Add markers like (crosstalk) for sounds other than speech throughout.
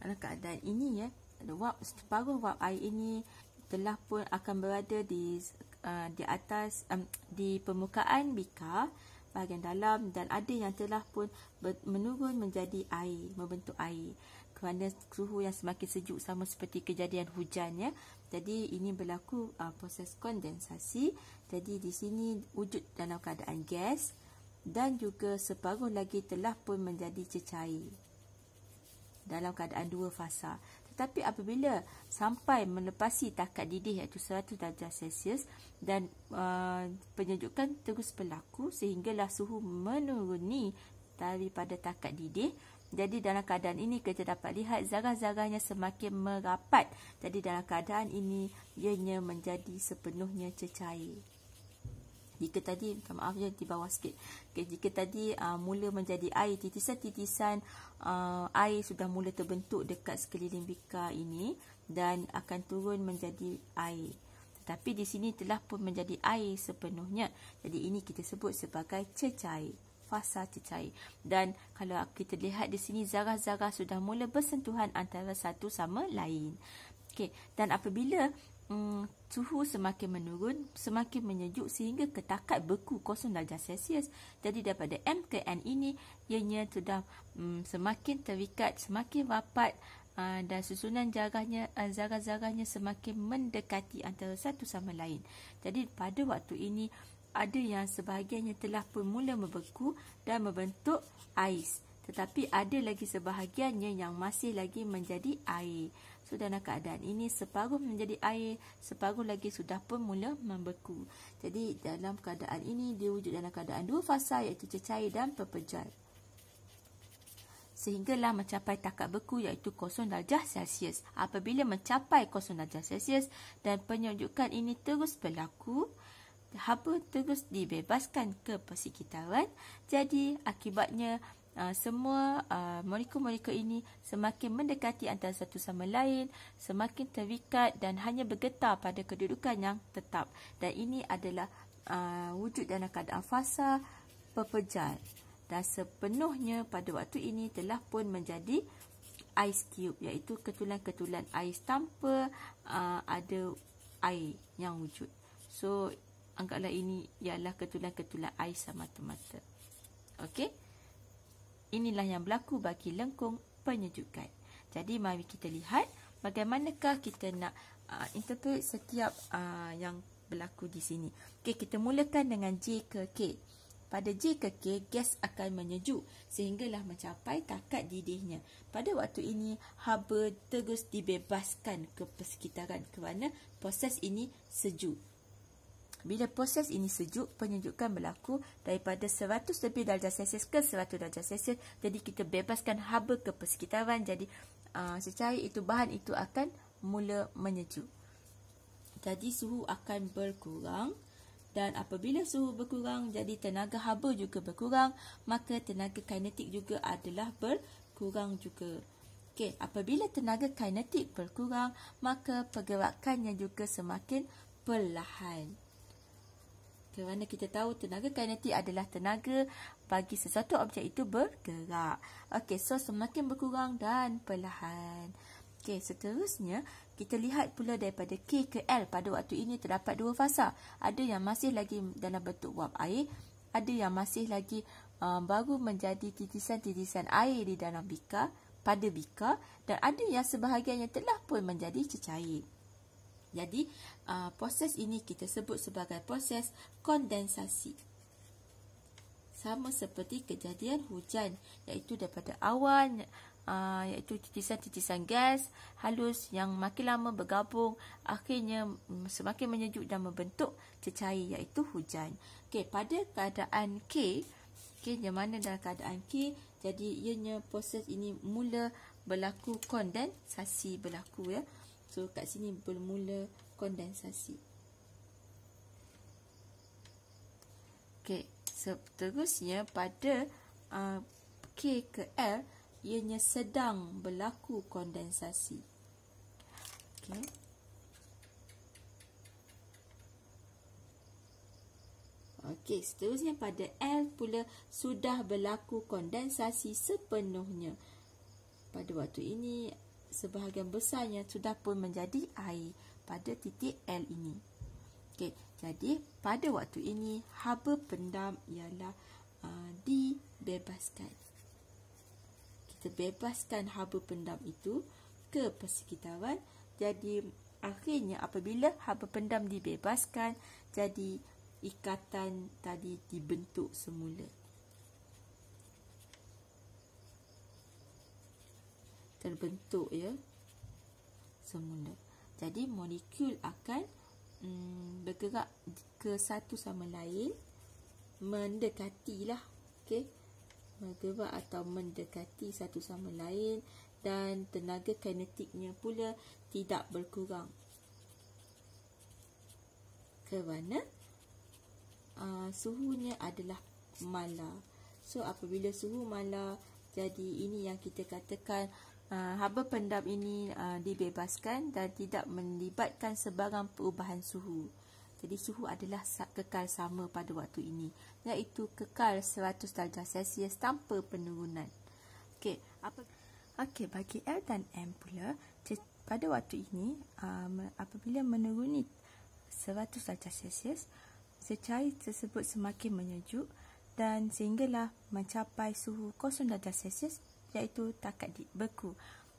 dalam keadaan ini ya wap separuh wap air ini telah pun akan berada di uh, di atas um, di permukaan bika bahagian dalam dan ada yang telah pun menurun menjadi air membentuk air. Kerana suhu yang semakin sejuk sama seperti kejadian hujan ya. Jadi ini berlaku uh, proses kondensasi. Jadi di sini wujud dalam keadaan gas dan juga separuh lagi telah pun menjadi cecair dalam keadaan dua fasa tetapi apabila sampai melepasi takat didih iaitu 100 darjah Celsius dan uh, penyejukan terus berlaku sehinggalah suhu menuruni daripada takat didih. Jadi dalam keadaan ini kita dapat lihat zarah-zarahnya semakin merapat. Jadi dalam keadaan ini ianya menjadi sepenuhnya cecair jika tadi minta maaf ya di bawah sikit. Okay, jika tadi uh, mula menjadi air titisan-titisan uh, air sudah mula terbentuk dekat sekeliling bika ini dan akan turun menjadi air. Tetapi di sini telah pun menjadi air sepenuhnya. Jadi ini kita sebut sebagai cecair fasa cecair. Dan kalau kita lihat di sini zarah-zarah sudah mula bersentuhan antara satu sama lain. Okey dan apabila hmm, suhu semakin menurun, semakin menyejuk sehingga ketakat beku 0 darjah Celsius. Jadi daripada M ke N ini, ianya sudah hmm, semakin terikat, semakin rapat uh, dan susunan jarahnya, zarah-zarahnya semakin mendekati antara satu sama lain. Jadi pada waktu ini, ada yang sebahagiannya telah pun mula membeku dan membentuk ais. Tetapi ada lagi sebahagiannya yang masih lagi menjadi air. So dalam keadaan ini separuh menjadi air, separuh lagi sudah pun mula membeku. Jadi dalam keadaan ini dia wujud dalam keadaan dua fasa iaitu cecair dan pepejal. Sehinggalah mencapai takat beku iaitu 0 darjah Celsius. Apabila mencapai 0 darjah Celsius dan penyejukan ini terus berlaku, haba terus dibebaskan ke persekitaran. Jadi akibatnya uh, semua uh, molekul-molekul ini semakin mendekati antara satu sama lain, semakin terikat dan hanya bergetar pada kedudukan yang tetap. Dan ini adalah uh, wujud dalam keadaan fasa pepejal. Dan sepenuhnya pada waktu ini telah pun menjadi ice cube iaitu ketulan-ketulan ais tanpa uh, ada air yang wujud. So anggaplah ini ialah ketulan-ketulan ais semata-mata. Okey. Inilah yang berlaku bagi lengkung penyejukan. Jadi mari kita lihat bagaimanakah kita nak uh, interpret setiap uh, yang berlaku di sini. Okey, kita mulakan dengan J ke K. Pada J ke K, gas akan menyejuk sehinggalah mencapai takat didihnya. Pada waktu ini, haba terus dibebaskan ke persekitaran kerana proses ini sejuk. Bila proses ini sejuk, penyejukan berlaku daripada 100 lebih darjah Celsius ke 100 darjah Celsius. Jadi kita bebaskan haba ke persekitaran. Jadi uh, secara itu bahan itu akan mula menyejuk. Jadi suhu akan berkurang. Dan apabila suhu berkurang, jadi tenaga haba juga berkurang. Maka tenaga kinetik juga adalah berkurang juga. Okey, apabila tenaga kinetik berkurang, maka pergerakannya juga semakin perlahan kerana kita tahu tenaga kinetik adalah tenaga bagi sesuatu objek itu bergerak. Okey, so semakin berkurang dan perlahan. Okey, seterusnya kita lihat pula daripada K ke L pada waktu ini terdapat dua fasa. Ada yang masih lagi dalam bentuk wap air, ada yang masih lagi um, baru menjadi titisan-titisan air di dalam bika pada bika dan ada yang sebahagiannya telah pun menjadi cecair. Jadi, uh, proses ini kita sebut sebagai proses kondensasi. Sama seperti kejadian hujan, iaitu daripada awan, uh, iaitu titisan-titisan gas halus yang makin lama bergabung, akhirnya um, semakin menyejuk dan membentuk cecair, iaitu hujan. Okay, pada keadaan K, okay, yang mana dalam keadaan K, jadi ianya proses ini mula berlaku kondensasi berlaku ya. So kat sini bermula kondensasi. Okey, seterusnya pada uh, K ke L ianya sedang berlaku kondensasi. Okey. Okey, seterusnya pada L pula sudah berlaku kondensasi sepenuhnya. Pada waktu ini sebahagian besarnya sudah pun menjadi air pada titik L ini. Okey, jadi pada waktu ini haba pendam ialah uh, dibebaskan. Kita bebaskan haba pendam itu ke persekitaran. Jadi akhirnya apabila haba pendam dibebaskan, jadi ikatan tadi dibentuk semula. Terbentuk ya. Semula. Jadi molekul akan mm, bergerak ke satu sama lain mendekatilah okey bergerak atau mendekati satu sama lain dan tenaga kinetiknya pula tidak berkurang. Kerana uh, suhunya adalah mala. So apabila suhu mala jadi ini yang kita katakan uh, haba pendam ini uh, dibebaskan dan tidak melibatkan sebarang perubahan suhu. Jadi suhu adalah kekal sama pada waktu ini iaitu kekal 100 darjah Celsius tanpa penurunan. Okey, apa Okey, bagi L dan M pula pada waktu ini um, apabila menuruni 100 darjah Celsius secair tersebut semakin menyejuk dan sehinggalah mencapai suhu 0 darjah Celsius iaitu takat beku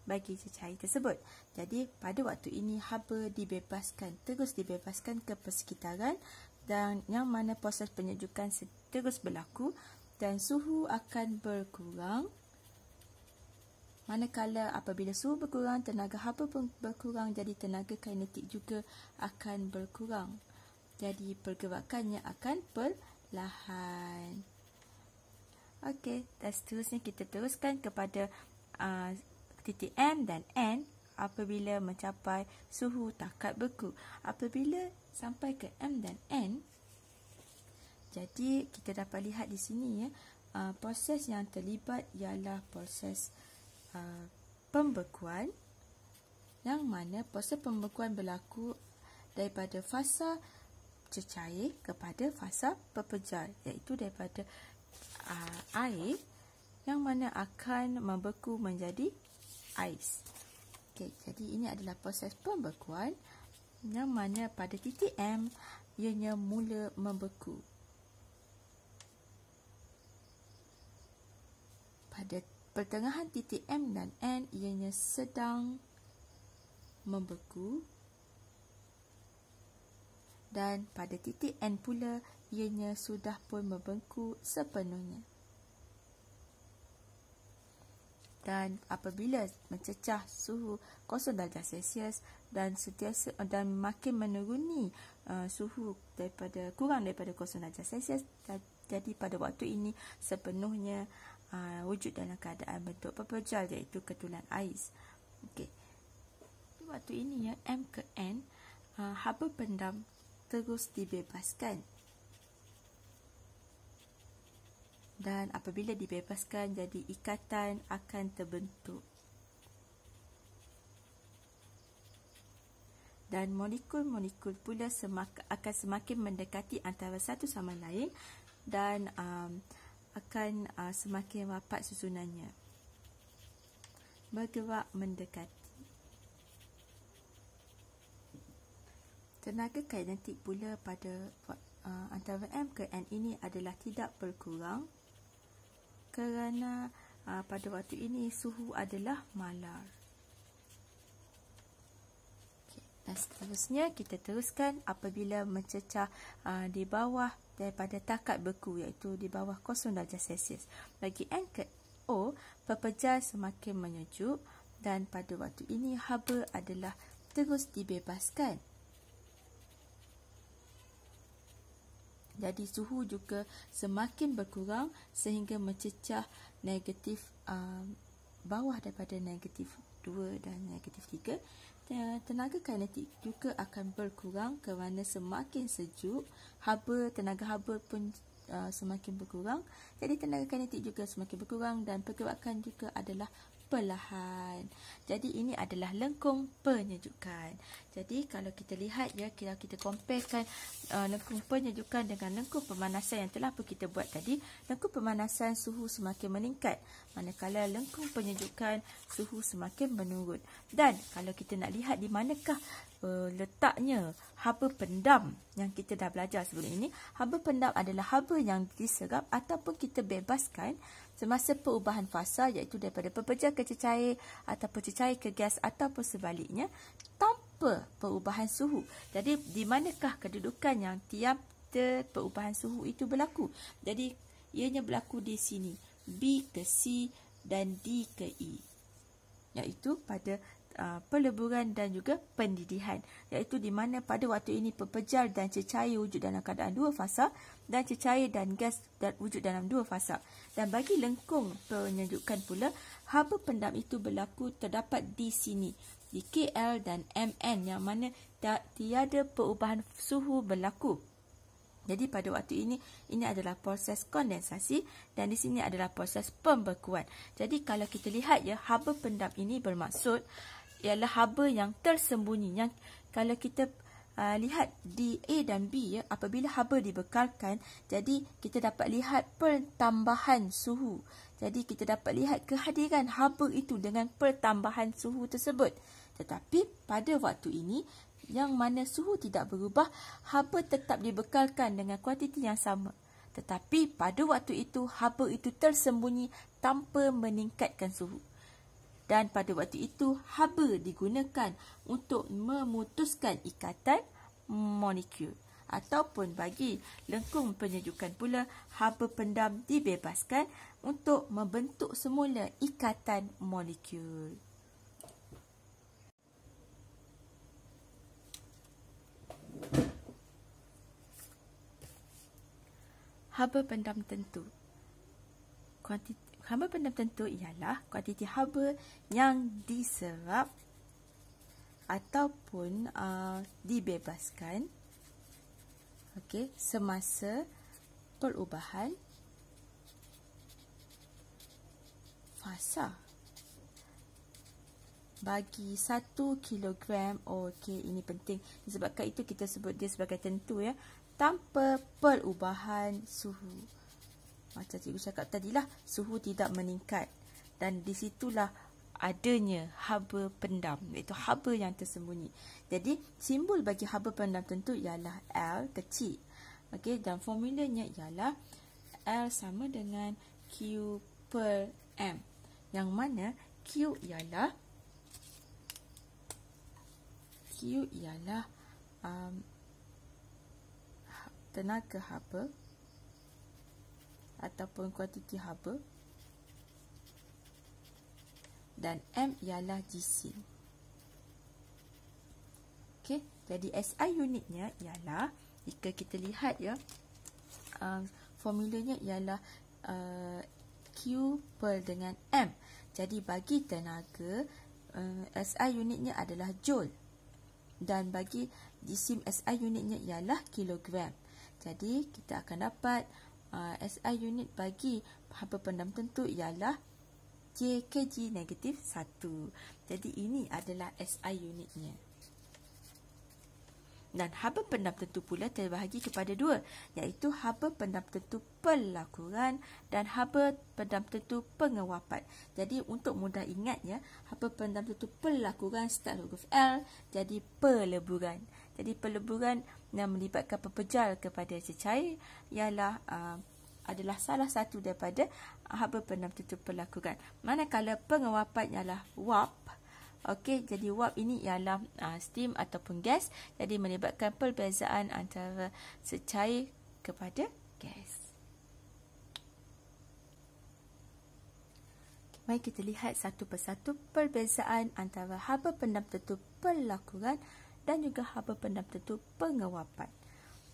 bagi cecair tersebut. Jadi pada waktu ini haba dibebaskan, terus dibebaskan ke persekitaran dan yang mana proses penyejukan terus berlaku dan suhu akan berkurang. Manakala apabila suhu berkurang, tenaga haba pun berkurang jadi tenaga kinetik juga akan berkurang. Jadi pergerakannya akan perlahan. Okey, dan seterusnya kita teruskan kepada uh, titik M dan N apabila mencapai suhu takat beku. Apabila sampai ke M dan N, jadi kita dapat lihat di sini ya, uh, proses yang terlibat ialah proses uh, pembekuan yang mana proses pembekuan berlaku daripada fasa cecair kepada fasa pepejal iaitu daripada uh, air yang mana akan membeku menjadi ais. Okay, jadi ini adalah proses pembekuan yang mana pada titik M ianya mula membeku. Pada pertengahan titik M dan N ianya sedang membeku dan pada titik N pula ianya sudah pun membengkuk sepenuhnya. Dan apabila mencecah suhu 0 darjah Celsius dan sentiasa dan makin menuruni uh, suhu daripada kurang daripada 0 darjah Celsius jadi pada waktu ini sepenuhnya uh, wujud dalam keadaan bentuk pepejal iaitu ketulan ais. Okey. Waktu ini ya M ke N uh, haba pendam terus dibebaskan. Dan apabila dibebaskan, jadi ikatan akan terbentuk. Dan molekul-molekul pula semak, akan semakin mendekati antara satu sama lain dan um, akan uh, semakin rapat susunannya. Bergerak mendekati. Tenaga kinetik pula pada uh, antara M ke N ini adalah tidak berkurang kerana uh, pada waktu ini suhu adalah malar. Okay. Dan seterusnya kita teruskan apabila mencecah uh, di bawah daripada takat beku iaitu di bawah 0 darjah Celsius. Bagi N ke O, pepejal semakin menyejuk dan pada waktu ini haba adalah terus dibebaskan. Jadi suhu juga semakin berkurang sehingga mencecah negatif uh, bawah daripada negatif 2 dan negatif 3. Tenaga kinetik juga akan berkurang kerana semakin sejuk, haba tenaga haba pun uh, semakin berkurang. Jadi tenaga kinetik juga semakin berkurang dan pergerakan juga adalah perlahan. Jadi ini adalah lengkung penyejukan. Jadi kalau kita lihat ya, kalau kita comparekan uh, lengkung penyejukan dengan lengkung pemanasan yang telah pun kita buat tadi, lengkung pemanasan suhu semakin meningkat. Manakala lengkung penyejukan suhu semakin menurun. Dan kalau kita nak lihat di manakah uh, letaknya haba pendam yang kita dah belajar sebelum ini, haba pendam adalah haba yang diserap ataupun kita bebaskan semasa perubahan fasa iaitu daripada pepejar ke cecair ataupun cecair ke gas ataupun sebaliknya tanpa perubahan suhu. Jadi di manakah kedudukan yang tiap perubahan suhu itu berlaku? Jadi ianya berlaku di sini. B ke C dan D ke E. Iaitu pada uh, peleburan dan juga pendidihan. Iaitu di mana pada waktu ini pepejar dan cecair wujud dalam keadaan dua fasa dan cecair dan gas dan wujud dalam dua fasa. Dan bagi lengkung penyejukkan pula, haba pendam itu berlaku terdapat di sini di KL dan MN yang mana tiada perubahan suhu berlaku. Jadi pada waktu ini ini adalah proses kondensasi dan di sini adalah proses pembekuan. Jadi kalau kita lihat ya haba pendam ini bermaksud ialah haba yang tersembunyi yang kalau kita uh, lihat di A dan B ya apabila haba dibekalkan jadi kita dapat lihat pertambahan suhu. Jadi kita dapat lihat kehadiran haba itu dengan pertambahan suhu tersebut. Tetapi pada waktu ini yang mana suhu tidak berubah, haba tetap dibekalkan dengan kuantiti yang sama. Tetapi pada waktu itu, haba itu tersembunyi tanpa meningkatkan suhu. Dan pada waktu itu, haba digunakan untuk memutuskan ikatan molekul. Ataupun bagi lengkung penyejukan pula, haba pendam dibebaskan untuk membentuk semula ikatan molekul. haba pendam tentu. Kuantiti, haba pendam tentu ialah kuantiti haba yang diserap ataupun uh, dibebaskan. Okay, semasa perubahan fasa. Bagi 1 kilogram okey ini penting. Disebabkan itu kita sebut dia sebagai tentu ya. Tanpa perubahan suhu. Macam cikgu cakap tadilah, suhu tidak meningkat. Dan di situlah adanya haba pendam, iaitu haba yang tersembunyi. Jadi, simbol bagi haba pendam tentu ialah L kecil. Okey, dan formulanya ialah L sama dengan Q per M. Yang mana Q ialah Q ialah um, tenaga haba ataupun kuantiti haba dan M ialah jisim. Okey, jadi SI unitnya ialah jika kita lihat ya uh, formulanya ialah uh, Q per dengan M. Jadi bagi tenaga uh, SI unitnya adalah joule dan bagi jisim SI unitnya ialah kilogram. Jadi kita akan dapat uh, SI unit bagi haba pendam tentu ialah JKG negatif 1. Jadi ini adalah SI unitnya. Dan haba pendam tentu pula terbahagi kepada dua, iaitu haba pendam tentu pelakuran dan haba pendam tentu pengawapan. Jadi untuk mudah ingatnya, haba pendam tentu pelakuran start huruf L jadi peleburan. Jadi peleburan yang melibatkan pepejar kepada cecair ialah uh, adalah salah satu daripada haba pendam tutup pelakukan. Manakala pengawapan ialah warp. Okey, jadi warp ini ialah uh, steam ataupun gas. Jadi melibatkan perbezaan antara cecair kepada gas. Mari kita lihat satu persatu perbezaan antara haba pendam tutup pelakukan dan juga haba pendam tentu pengawapan.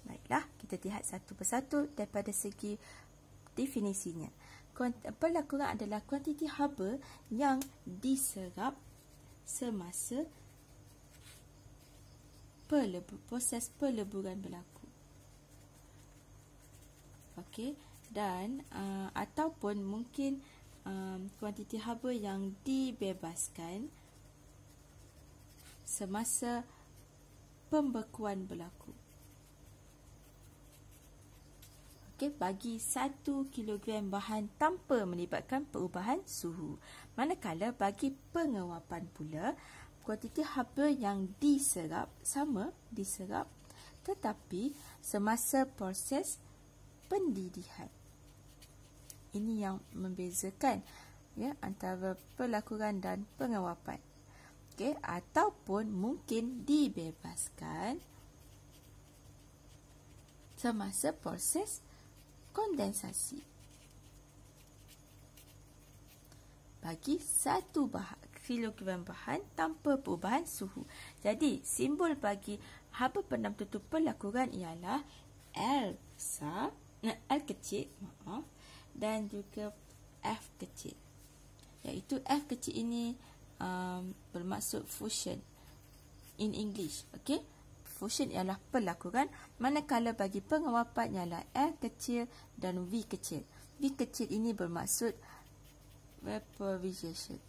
Baiklah, kita lihat satu persatu daripada segi definisinya. Pelakuran adalah kuantiti haba yang diserap semasa pelebu, proses peleburan berlaku. Okey, dan uh, ataupun mungkin um, kuantiti haba yang dibebaskan semasa pembekuan berlaku. Okey, bagi 1 kilogram bahan tanpa melibatkan perubahan suhu. Manakala bagi pengawapan pula, kuantiti haba yang diserap sama diserap tetapi semasa proses pendidihan. Ini yang membezakan ya antara pelakuran dan pengawapan. Okey, ataupun mungkin dibebaskan semasa proses kondensasi. Bagi satu bahan, kilogram bahan tanpa perubahan suhu. Jadi, simbol bagi haba pendam tutup pelakuran ialah L besar, eh, L kecil, maaf, dan juga F kecil. Iaitu F kecil ini um, bermaksud fusion in English. Okay? fusion ialah pelakuran manakala bagi pengawapan ialah L kecil dan V kecil. V kecil ini bermaksud vaporization.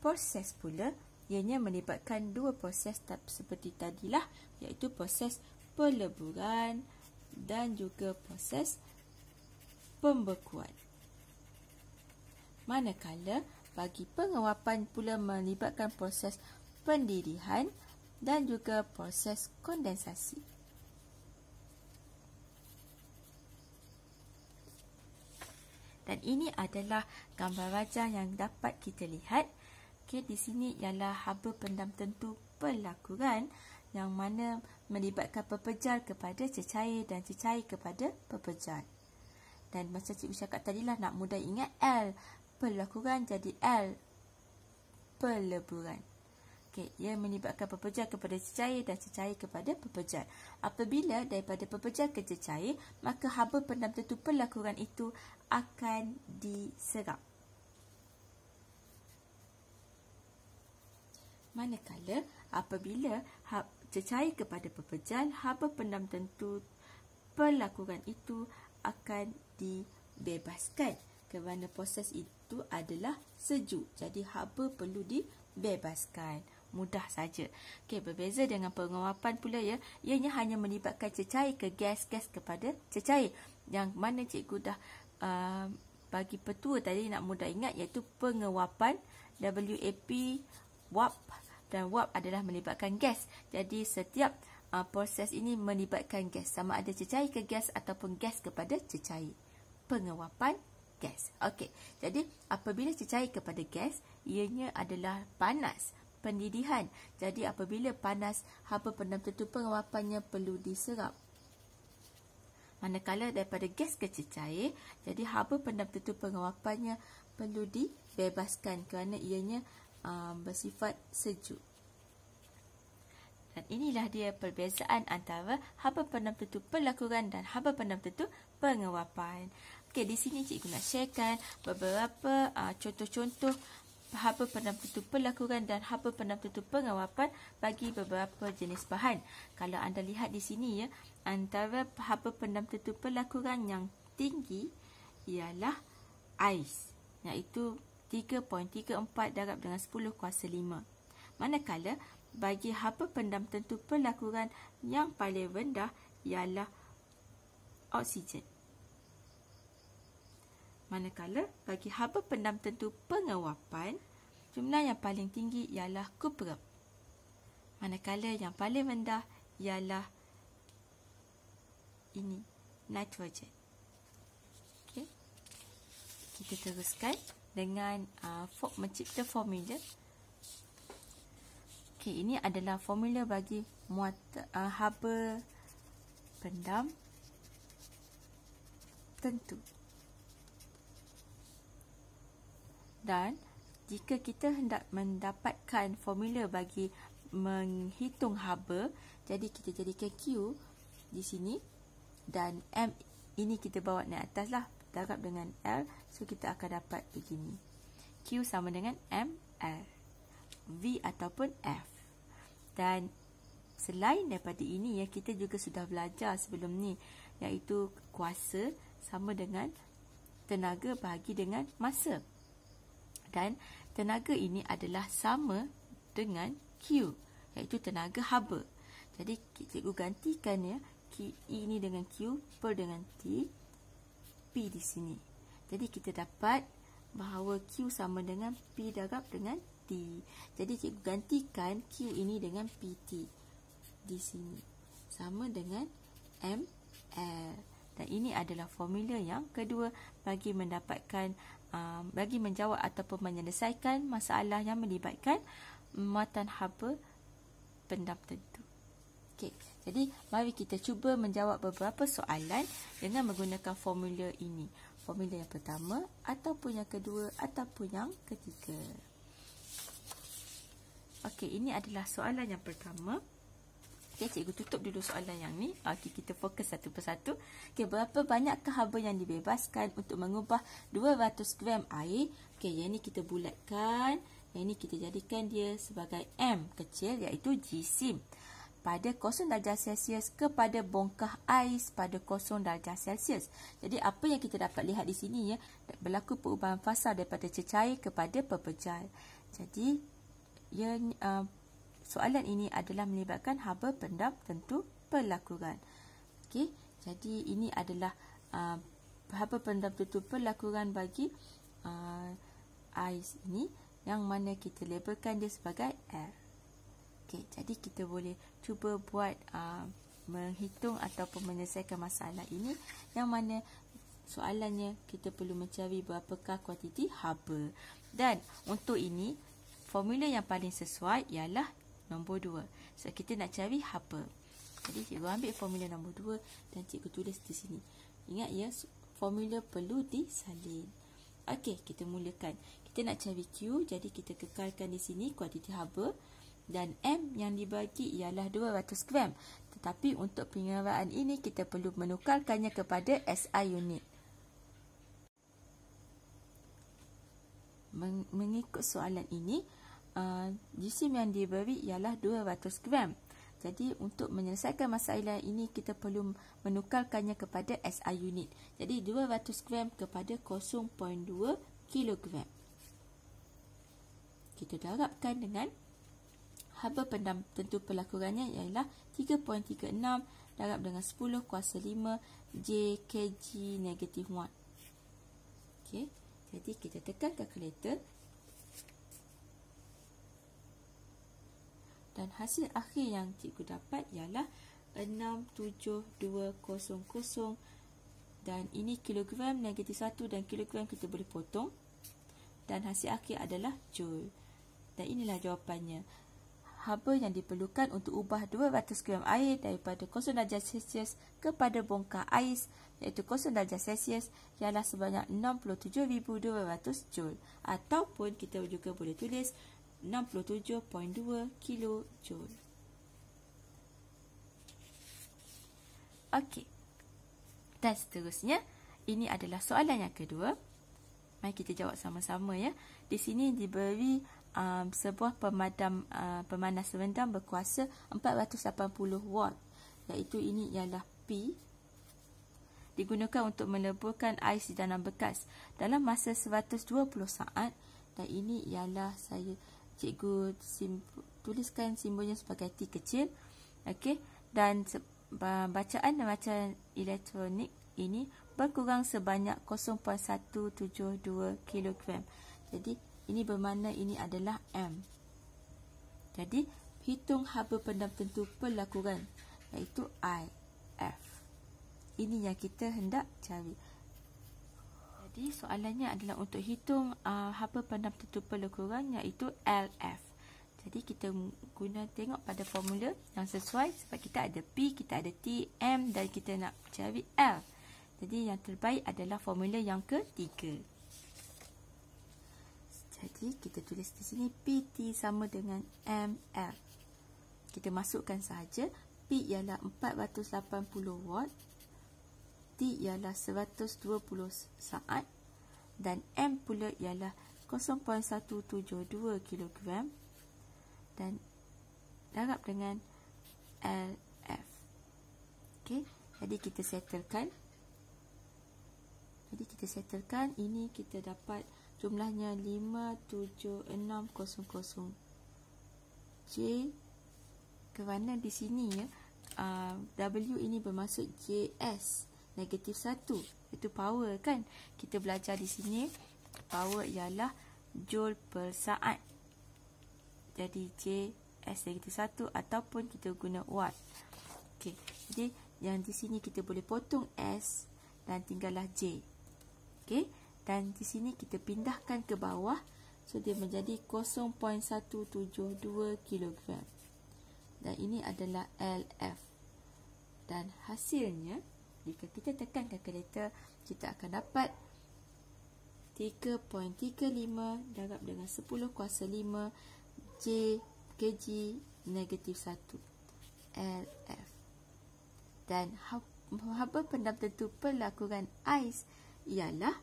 Proses pula ianya melibatkan dua proses seperti tadilah iaitu proses peleburan dan juga proses pembekuan. Manakala bagi pengawapan pula melibatkan proses pendirihan dan juga proses kondensasi. Dan ini adalah gambar wajah yang dapat kita lihat. Okay, di sini ialah haba pendam tentu pelakuran yang mana melibatkan pepejal kepada cecair dan cecair kepada pepejal. Dan macam cikgu cakap tadilah nak mudah ingat L pelakuran jadi L peleburan. Okey, ia melibatkan pepejal kepada cecair dan cecair kepada pepejal. Apabila daripada pepejal ke cecair, maka haba pendam tentu pelakuran itu akan diserap. Manakala apabila cecair kepada pepejal, haba pendam tentu pelakuran itu akan dibebaskan kerana proses itu itu adalah sejuk. Jadi haba perlu dibebaskan. Mudah saja. Okey, berbeza dengan penguapan pula ya. Ianya hanya melibatkan cecair ke gas-gas kepada cecair. Yang mana cikgu dah uh, bagi petua tadi nak mudah ingat iaitu penguapan WAP, WAP dan WAP adalah melibatkan gas. Jadi setiap uh, proses ini melibatkan gas. Sama ada cecair ke gas ataupun gas kepada cecair. Penguapan gas. Okey. Jadi apabila cecair kepada gas, ianya adalah panas, pendidihan. Jadi apabila panas, haba pendam tentu pengawapannya perlu diserap. Manakala daripada gas ke cecair, jadi haba pendam tentu pengawapannya perlu dibebaskan kerana ianya um, bersifat sejuk. Dan inilah dia perbezaan antara haba pendam tentu pelakuran dan haba pendam tentu pengawapan. Okey, di sini cikgu nak sharekan beberapa uh, contoh-contoh haba pendam tentu pelakuran dan haba pendam tentu pengawapan bagi beberapa jenis bahan. Kalau anda lihat di sini ya, antara haba pendam tentu pelakuran yang tinggi ialah ais, iaitu 3.34 darab dengan 10 kuasa 5. Manakala bagi haba pendam tentu pelakuran yang paling rendah ialah oksigen. Manakala bagi haba pendam tentu pengawapan, jumlah yang paling tinggi ialah kuprem. Manakala yang paling rendah ialah ini, nitrogen. Okay. Kita teruskan dengan uh, mencipta formula. Okay, ini adalah formula bagi muat uh, haba pendam tentu. Dan jika kita hendak mendapatkan formula bagi menghitung haba jadi kita jadikan Q di sini dan M ini kita bawa naik atas lah darab dengan L. So kita akan dapat begini. Q sama dengan M L. V ataupun F. Dan selain daripada ini ya kita juga sudah belajar sebelum ni iaitu kuasa sama dengan tenaga bahagi dengan masa. Dan tenaga ini adalah sama dengan Q iaitu tenaga haba. Jadi cikgu gantikan ya Q E ni dengan Q per dengan T P di sini. Jadi kita dapat bahawa Q sama dengan P darab dengan T. Jadi cikgu gantikan Q ini dengan PT di sini. Sama dengan M L. Dan ini adalah formula yang kedua bagi mendapatkan um, bagi menjawab ataupun menyelesaikan masalah yang melibatkan muatan haba pendam tentu. Okey, jadi mari kita cuba menjawab beberapa soalan dengan menggunakan formula ini. Formula yang pertama ataupun yang kedua ataupun yang ketiga. Okey, ini adalah soalan yang pertama. Okey, cikgu tutup dulu soalan yang ni. Okey, kita fokus satu persatu. Okey, berapa banyakkah haba yang dibebaskan untuk mengubah 200 gram air? Okey, yang ni kita bulatkan. Yang ini kita jadikan dia sebagai M kecil iaitu GSIM. Pada 0 darjah Celsius kepada bongkah ais pada 0 darjah Celsius. Jadi apa yang kita dapat lihat di sini ya, berlaku perubahan fasa daripada cecair kepada pepejal. Jadi ya, uh, soalan ini adalah melibatkan haba pendam tentu perlakuan. Okey, jadi ini adalah uh, haba pendam tentu perlakuan bagi uh, ais ini yang mana kita labelkan dia sebagai R. Okey, jadi kita boleh cuba buat uh, menghitung ataupun menyelesaikan masalah ini yang mana soalannya kita perlu mencari berapakah kuantiti haba. Dan untuk ini formula yang paling sesuai ialah nombor 2. So kita nak cari haba. Jadi cikgu ambil formula nombor 2 dan cikgu tulis di sini. Ingat ya, formula perlu disalin. Okey, kita mulakan. Kita nak cari Q, jadi kita kekalkan di sini kuantiti haba dan M yang dibagi ialah 200 gram. Tetapi untuk penyeraan ini kita perlu menukarkannya kepada SI unit. Mengikut soalan ini, uh, jisim yang diberi ialah 200 gram. Jadi untuk menyelesaikan masalah ini kita perlu menukarkannya kepada SI unit. Jadi 200 gram kepada 0.2 kilogram kita darabkan dengan haba pendam tentu pelakurannya ialah 3.36 darab dengan 10 kuasa 5 J kg negatif 1. Okey, jadi kita tekan kalkulator. Dan hasil akhir yang cikgu dapat ialah 67200 dan ini kilogram negatif 1 dan kilogram kita boleh potong dan hasil akhir adalah joule. Dan inilah jawapannya. Haba yang diperlukan untuk ubah 200 gram air daripada 0 darjah Celsius kepada bongkar ais iaitu 0 darjah Celsius ialah sebanyak 67,200 Joule. Ataupun kita juga boleh tulis 67.2 kilojoule. Okey. Dan seterusnya, ini adalah soalan yang kedua. Mari kita jawab sama-sama ya. Di sini diberi um, sebuah pemadam uh, pemanas rendam berkuasa 480 watt iaitu ini ialah P digunakan untuk meleburkan ais di dalam bekas dalam masa 120 saat dan ini ialah saya cikgu sim, tuliskan simbolnya sebagai T kecil okey dan bacaan dan bacaan elektronik ini berkurang sebanyak 0.172 kg jadi ini bermakna ini adalah M. Jadi, hitung haba pendam tentu perlakuan iaitu I, F. Ini yang kita hendak cari. Jadi, soalannya adalah untuk hitung uh, haba pendam tentu perlakuan iaitu LF. Jadi, kita guna tengok pada formula yang sesuai sebab kita ada P, kita ada T, M dan kita nak cari L. Jadi, yang terbaik adalah formula yang ketiga. Jadi kita tulis di sini PT sama dengan ML. Kita masukkan sahaja P ialah 480 watt, T ialah 120 saat dan M pula ialah 0.172 kg dan darab dengan LF. Okey, jadi kita settlekan. Jadi kita settlekan. Ini kita dapat jumlahnya 57600 J. Kerana di sini ya uh, W ini bermaksud JS negatif 1 itu power kan? Kita belajar di sini power ialah joule per saat. Jadi JS negatif 1 ataupun kita guna watt. Okay. jadi yang di sini kita boleh potong S dan tinggallah J. Okay. dan di sini kita pindahkan ke bawah so dia menjadi 0.172 kilogram. Dan ini adalah LF dan hasilnya jika kita tekan kalkulator kita akan dapat 3.35 darab dengan 10 kuasa 5 J kg negatif 1 LF dan haba pendam tentu perlakuan ais ialah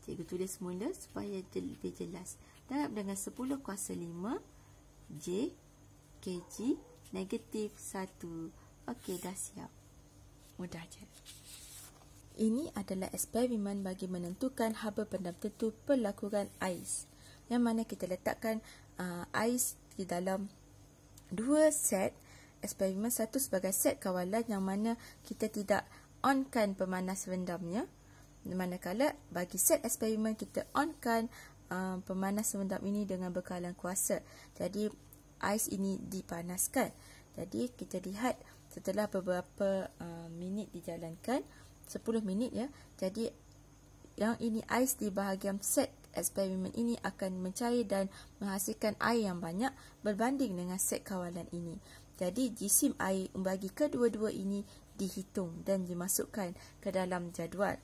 cikgu tulis semula supaya lebih jelas. Darab dengan 10 kuasa 5 J kg negatif 1 Okey dah siap Mudah je Ini adalah eksperimen bagi menentukan haba pendam tentu perlakuan ais Yang mana kita letakkan uh, ais di dalam dua set eksperimen satu sebagai set kawalan yang mana kita tidak onkan pemanas rendamnya manakala bagi set eksperimen kita onkan uh, pemanas semendam ini dengan bekalan kuasa. Jadi ais ini dipanaskan. Jadi kita lihat setelah beberapa uh, minit dijalankan 10 minit ya. Jadi yang ini ais di bahagian set eksperimen ini akan mencair dan menghasilkan air yang banyak berbanding dengan set kawalan ini. Jadi jisim air bagi kedua-dua ini dihitung dan dimasukkan ke dalam jadual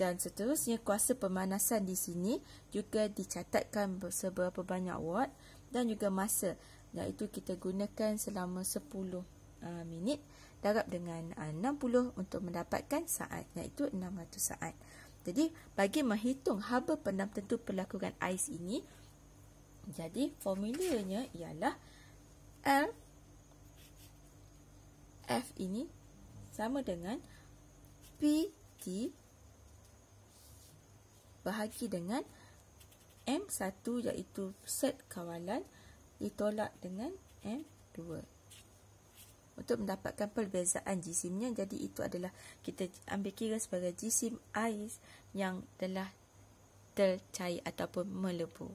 dan seterusnya kuasa pemanasan di sini juga dicatatkan seberapa banyak watt dan juga masa iaitu kita gunakan selama 10 uh, minit darab dengan uh, 60 untuk mendapatkan saat iaitu 600 saat. Jadi bagi menghitung haba pendam tentu perlakuan ais ini jadi formulanya ialah L F ini sama dengan P T bahagi dengan M1 iaitu set kawalan ditolak dengan M2 untuk mendapatkan perbezaan jisimnya. Jadi itu adalah kita ambil kira sebagai jisim ais yang telah tercair ataupun melebu.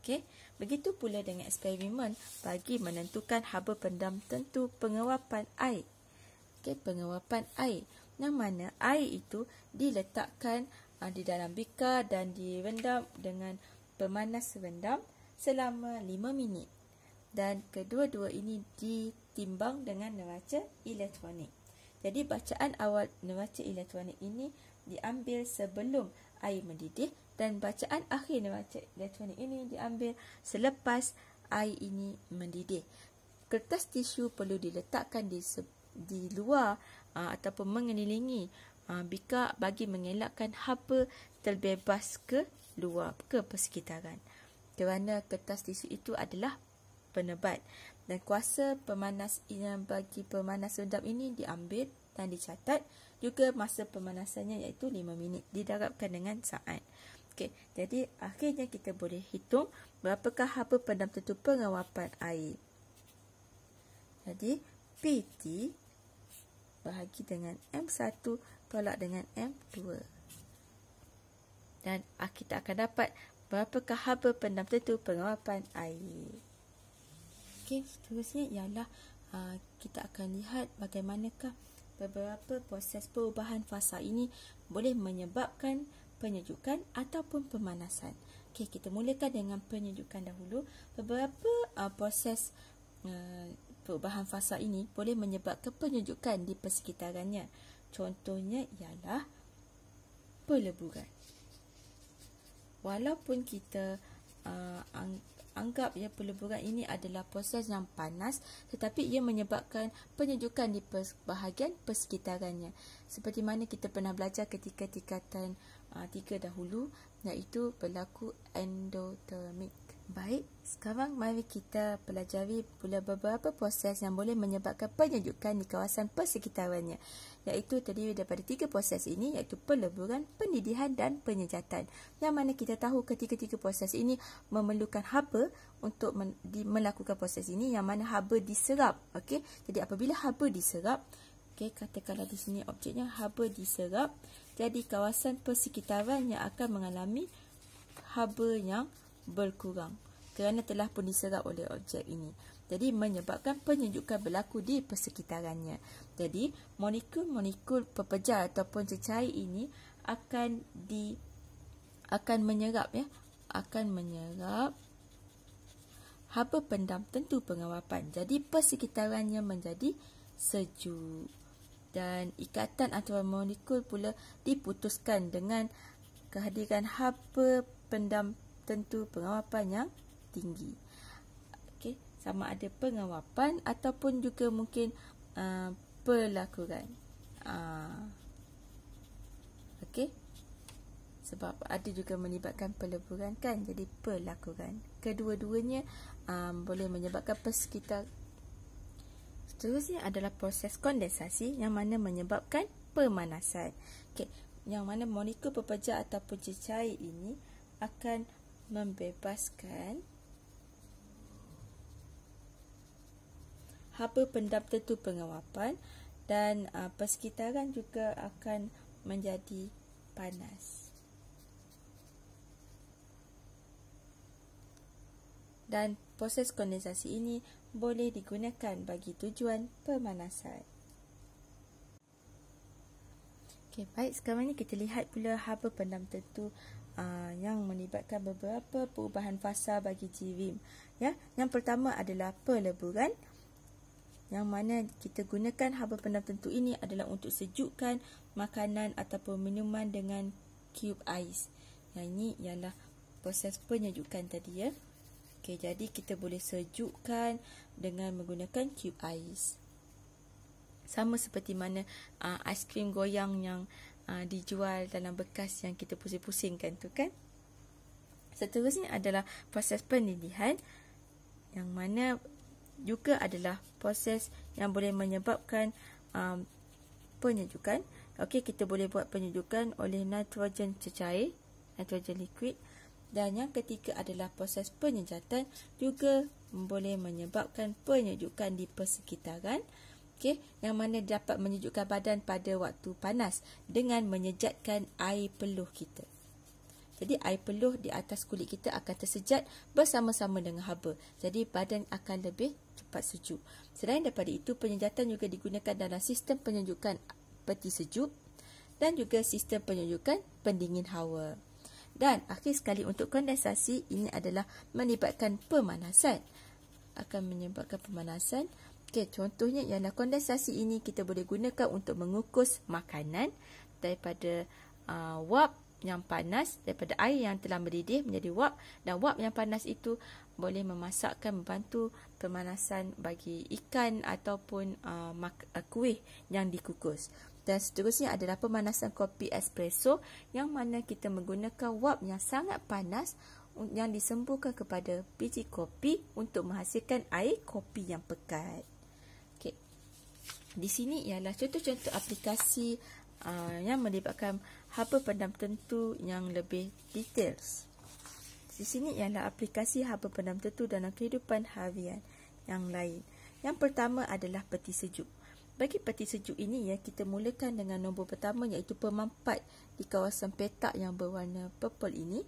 Okey? Begitu pula dengan eksperimen bagi menentukan haba pendam tentu penguapan air. Okey penguapan air. Yang mana air itu diletakkan uh, di dalam bika dan direndam dengan pemanas rendam selama 5 minit. Dan kedua-dua ini ditimbang dengan neraca elektronik. Jadi bacaan awal neraca elektronik ini diambil sebelum air mendidih dan bacaan akhir neraca elektronik ini diambil selepas air ini mendidih. Kertas tisu perlu diletakkan di di luar uh, ataupun mengelilingi uh, bika bagi mengelakkan haba terbebas ke luar ke persekitaran. Kerana kertas tisu itu adalah penebat dan kuasa pemanas yang bagi pemanas redap ini diambil dan dicatat juga masa pemanasannya iaitu 5 minit didarabkan dengan saat. Okey, jadi akhirnya kita boleh hitung berapakah haba pendam tentu pengawapan air. Jadi PT bahagi dengan M1 tolak dengan M2. Dan ah, kita akan dapat berapakah haba pendam tentu pengawapan air. Okey, seterusnya ialah uh, kita akan lihat bagaimanakah beberapa proses perubahan fasa ini boleh menyebabkan penyejukan ataupun pemanasan. Okey, kita mulakan dengan penyejukan dahulu. Beberapa uh, proses uh, perubahan fasa ini boleh menyebabkan penyejukan di persekitarannya. Contohnya ialah peleburan. Walaupun kita uh, anggap ya peleburan ini adalah proses yang panas tetapi ia menyebabkan penyejukan di bahagian persekitarannya. Seperti mana kita pernah belajar ketika tingkatan uh, tiga dahulu iaitu berlaku endothermic Baik, sekarang mari kita pelajari pula beberapa proses yang boleh menyebabkan penyejukan di kawasan persekitarannya. Iaitu terdiri daripada tiga proses ini iaitu peleburan, pendidihan dan penyejatan. Yang mana kita tahu ketiga-tiga proses ini memerlukan haba untuk men- di- melakukan proses ini yang mana haba diserap. Okey, Jadi apabila haba diserap, okay, katakanlah di sini objeknya haba diserap, jadi kawasan persekitaran yang akan mengalami haba yang berkurang kerana telah pun diserap oleh objek ini. Jadi menyebabkan penyejukan berlaku di persekitarannya. Jadi molekul-molekul pepejar ataupun cecair ini akan di akan menyerap ya, akan menyerap haba pendam tentu pengawapan. Jadi persekitarannya menjadi sejuk dan ikatan antara molekul pula diputuskan dengan kehadiran haba pendam tentu pengawapan yang tinggi. Okey, sama ada pengawapan ataupun juga mungkin uh, pelakuran. Uh, Okey. Sebab ada juga melibatkan peleburan kan, jadi pelakuran. Kedua-duanya um, boleh menyebabkan persekitar. Seterusnya adalah proses kondensasi yang mana menyebabkan pemanasan. Okey, yang mana molekul pepejar ataupun cecair ini akan membebaskan haba pendam tentu pengawapan dan uh, persekitaran juga akan menjadi panas. Dan proses kondensasi ini boleh digunakan bagi tujuan pemanasan. Okay, baik, sekarang ni kita lihat pula haba pendam tentu uh, yang melibatkan beberapa perubahan fasa bagi jirim. Ya, yang pertama adalah peleburan yang mana kita gunakan haba pendam tentu ini adalah untuk sejukkan makanan ataupun minuman dengan cube ais. Yang ini ialah proses penyejukan tadi ya. Okey, jadi kita boleh sejukkan dengan menggunakan cube ais. Sama seperti mana uh, aiskrim goyang yang uh, dijual dalam bekas yang kita pusing-pusingkan tu kan. Seterusnya adalah proses pendidihan yang mana juga adalah proses yang boleh menyebabkan um, penyejukan. Okey, kita boleh buat penyejukan oleh nitrogen cecair, nitrogen liquid. Dan yang ketiga adalah proses penyejatan juga boleh menyebabkan penyejukan di persekitaran okay, yang mana dapat menyejukkan badan pada waktu panas dengan menyejatkan air peluh kita. Jadi air peluh di atas kulit kita akan tersejat bersama-sama dengan haba. Jadi badan akan lebih cepat sejuk. Selain daripada itu, penyejatan juga digunakan dalam sistem penyejukan peti sejuk dan juga sistem penyejukan pendingin hawa. Dan akhir sekali untuk kondensasi ini adalah melibatkan pemanasan. Akan menyebabkan pemanasan Okey, contohnya ialah kondensasi ini kita boleh gunakan untuk mengukus makanan daripada uh, wap yang panas daripada air yang telah mendidih menjadi wap dan wap yang panas itu boleh memasakkan membantu pemanasan bagi ikan ataupun uh, mak- uh, kuih yang dikukus. Dan seterusnya adalah pemanasan kopi espresso yang mana kita menggunakan wap yang sangat panas yang disembuhkan kepada biji kopi untuk menghasilkan air kopi yang pekat. Di sini ialah contoh-contoh aplikasi uh, yang melibatkan haba pendam tentu yang lebih details. Di sini ialah aplikasi haba pendam tentu dalam kehidupan harian yang lain. Yang pertama adalah peti sejuk. Bagi peti sejuk ini ya kita mulakan dengan nombor pertama iaitu pemampat di kawasan petak yang berwarna purple ini.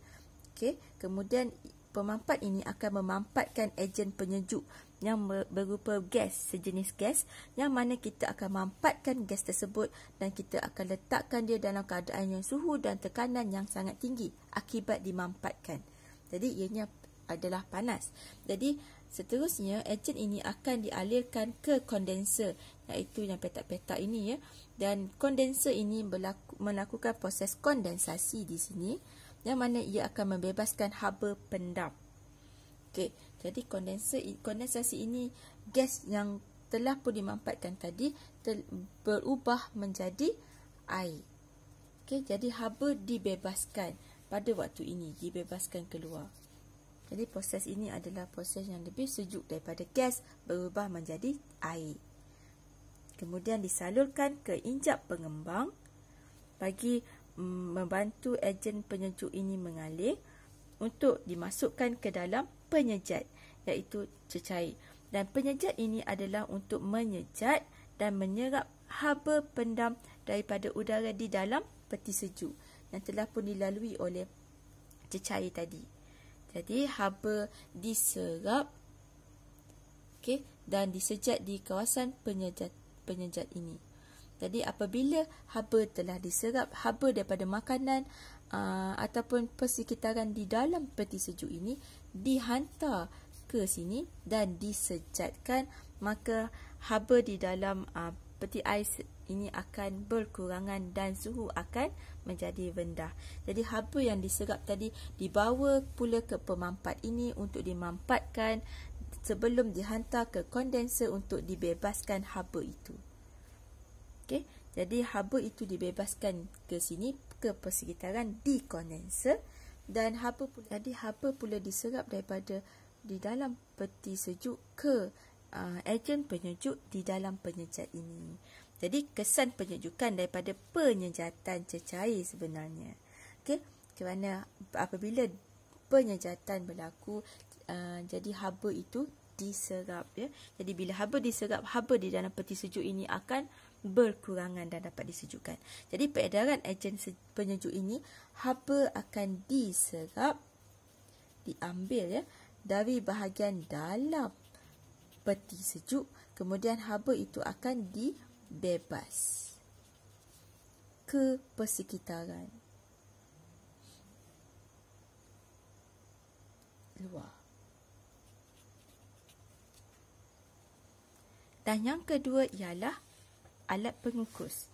Okey, kemudian pemampat ini akan memampatkan ejen penyejuk yang berupa gas, sejenis gas yang mana kita akan mampatkan gas tersebut dan kita akan letakkan dia dalam keadaan yang suhu dan tekanan yang sangat tinggi akibat dimampatkan. Jadi ianya adalah panas. Jadi seterusnya ejen ini akan dialirkan ke kondenser iaitu yang petak-petak ini ya dan kondenser ini berlaku, melakukan proses kondensasi di sini yang mana ia akan membebaskan haba pendam. Okey, jadi kondenser kondensasi ini gas yang telah pun dimampatkan tadi berubah menjadi air. Okey, jadi haba dibebaskan pada waktu ini dibebaskan keluar. Jadi proses ini adalah proses yang lebih sejuk daripada gas berubah menjadi air. Kemudian disalurkan ke injap pengembang bagi membantu ejen penyejuk ini mengalir untuk dimasukkan ke dalam penyejat iaitu cecair. Dan penyejat ini adalah untuk menyejat dan menyerap haba pendam daripada udara di dalam peti sejuk yang telah pun dilalui oleh cecair tadi. Jadi haba diserap okay, dan disejat di kawasan penyejat penyejat ini. Jadi apabila haba telah diserap, haba daripada makanan uh, ataupun persekitaran di dalam peti sejuk ini dihantar ke sini dan disejatkan, maka haba di dalam uh, peti ais ini akan berkurangan dan suhu akan menjadi rendah. Jadi haba yang diserap tadi dibawa pula ke pemampat ini untuk dimampatkan sebelum dihantar ke kondenser untuk dibebaskan haba itu. Okey, jadi haba itu dibebaskan ke sini ke persekitaran di kondenser dan haba pula jadi haba pula diserap daripada di dalam peti sejuk ke uh, ejen penyejuk di dalam penyejat ini. Jadi kesan penyejukan daripada penyejatan cecair sebenarnya. Okey, kerana apabila penyejatan berlaku uh, jadi haba itu diserap ya. Jadi bila haba diserap, haba di dalam peti sejuk ini akan berkurangan dan dapat disejukkan. Jadi peredaran ejen penyejuk ini haba akan diserap diambil ya dari bahagian dalam peti sejuk kemudian haba itu akan dibebas ke persekitaran luar dan yang kedua ialah alat pengukus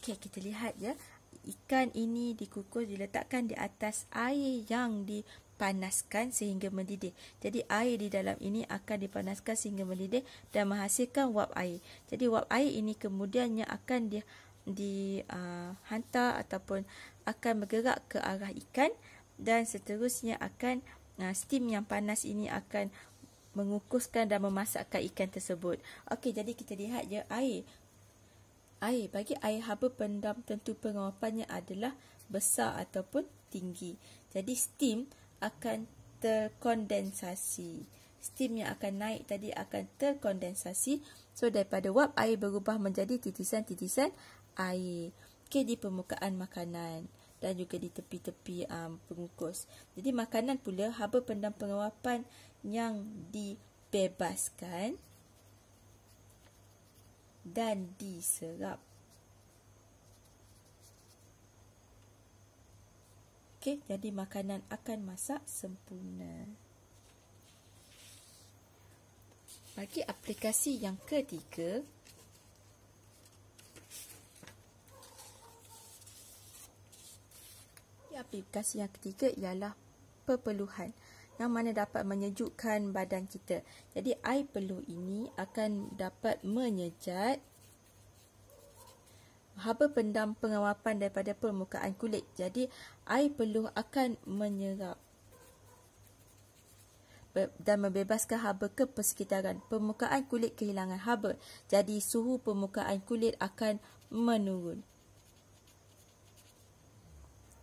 okey kita lihat ya ikan ini dikukus diletakkan di atas air yang di dipanaskan sehingga mendidih. Jadi air di dalam ini akan dipanaskan sehingga mendidih dan menghasilkan wap air. Jadi wap air ini kemudiannya akan di dihantar uh, ataupun akan bergerak ke arah ikan dan seterusnya akan uh, steam yang panas ini akan mengukuskan dan memasakkan ikan tersebut. Okey, jadi kita lihat je air. Air bagi air haba pendam tentu pengawapannya adalah besar ataupun tinggi. Jadi steam akan terkondensasi. Steam yang akan naik tadi akan terkondensasi. So, daripada wap air berubah menjadi titisan-titisan air. Okay, di permukaan makanan dan juga di tepi-tepi um, pengukus. Jadi, makanan pula haba pendam pengawapan yang dibebaskan dan diserap Okey, jadi makanan akan masak sempurna. Bagi aplikasi yang ketiga, aplikasi yang ketiga ialah perpeluhan yang mana dapat menyejukkan badan kita. Jadi air peluh ini akan dapat menyejat haba pendam pengawapan daripada permukaan kulit. Jadi, air peluh akan menyerap dan membebaskan haba ke persekitaran. Permukaan kulit kehilangan haba. Jadi, suhu permukaan kulit akan menurun.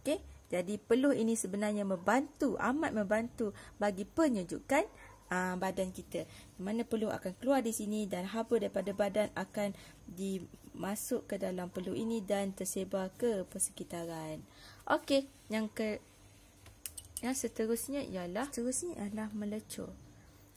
Okey, jadi peluh ini sebenarnya membantu, amat membantu bagi penyejukan uh, badan kita. Mana peluh akan keluar di sini dan haba daripada badan akan dimasuk ke dalam peluh ini dan tersebar ke persekitaran. Okey, yang ke yang seterusnya ialah seterusnya ialah melecur.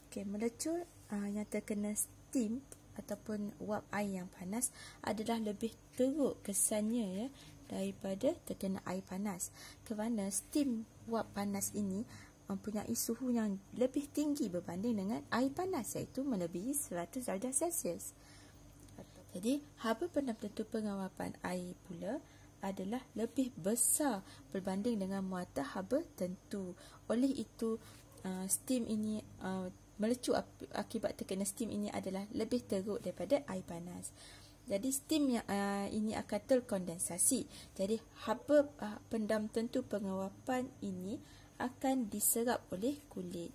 Okey, melecur uh, yang terkena steam ataupun wap air yang panas adalah lebih teruk kesannya ya daripada terkena air panas. Kerana steam wap panas ini mempunyai suhu yang lebih tinggi berbanding dengan air panas iaitu melebihi 100 darjah Celsius. Jadi, haba pendam tentu pengawapan air pula adalah lebih besar berbanding dengan muatan haba tentu. Oleh itu, uh, steam ini uh, melecuk akibat terkena steam ini adalah lebih teruk daripada air panas. Jadi steam yang uh, ini akan terkondensasi. Jadi haba uh, pendam tentu pengawapan ini akan diserap oleh kulit.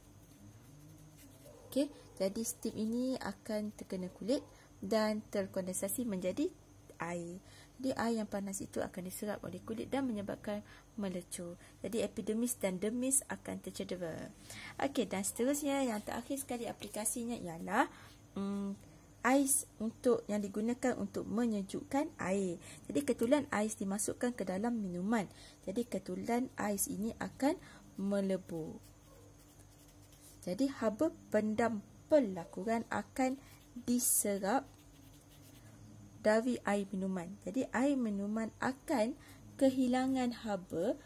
Okey, jadi steam ini akan terkena kulit dan terkondensasi menjadi air. Jadi air yang panas itu akan diserap oleh kulit dan menyebabkan melecur. Jadi epidermis dan dermis akan tercedera. Okey, dan seterusnya yang terakhir sekali aplikasinya ialah hmm, ais untuk yang digunakan untuk menyejukkan air. Jadi ketulan ais dimasukkan ke dalam minuman. Jadi ketulan ais ini akan melebur. Jadi haba pendam pelakuran akan diserap dari air minuman. Jadi air minuman akan kehilangan haba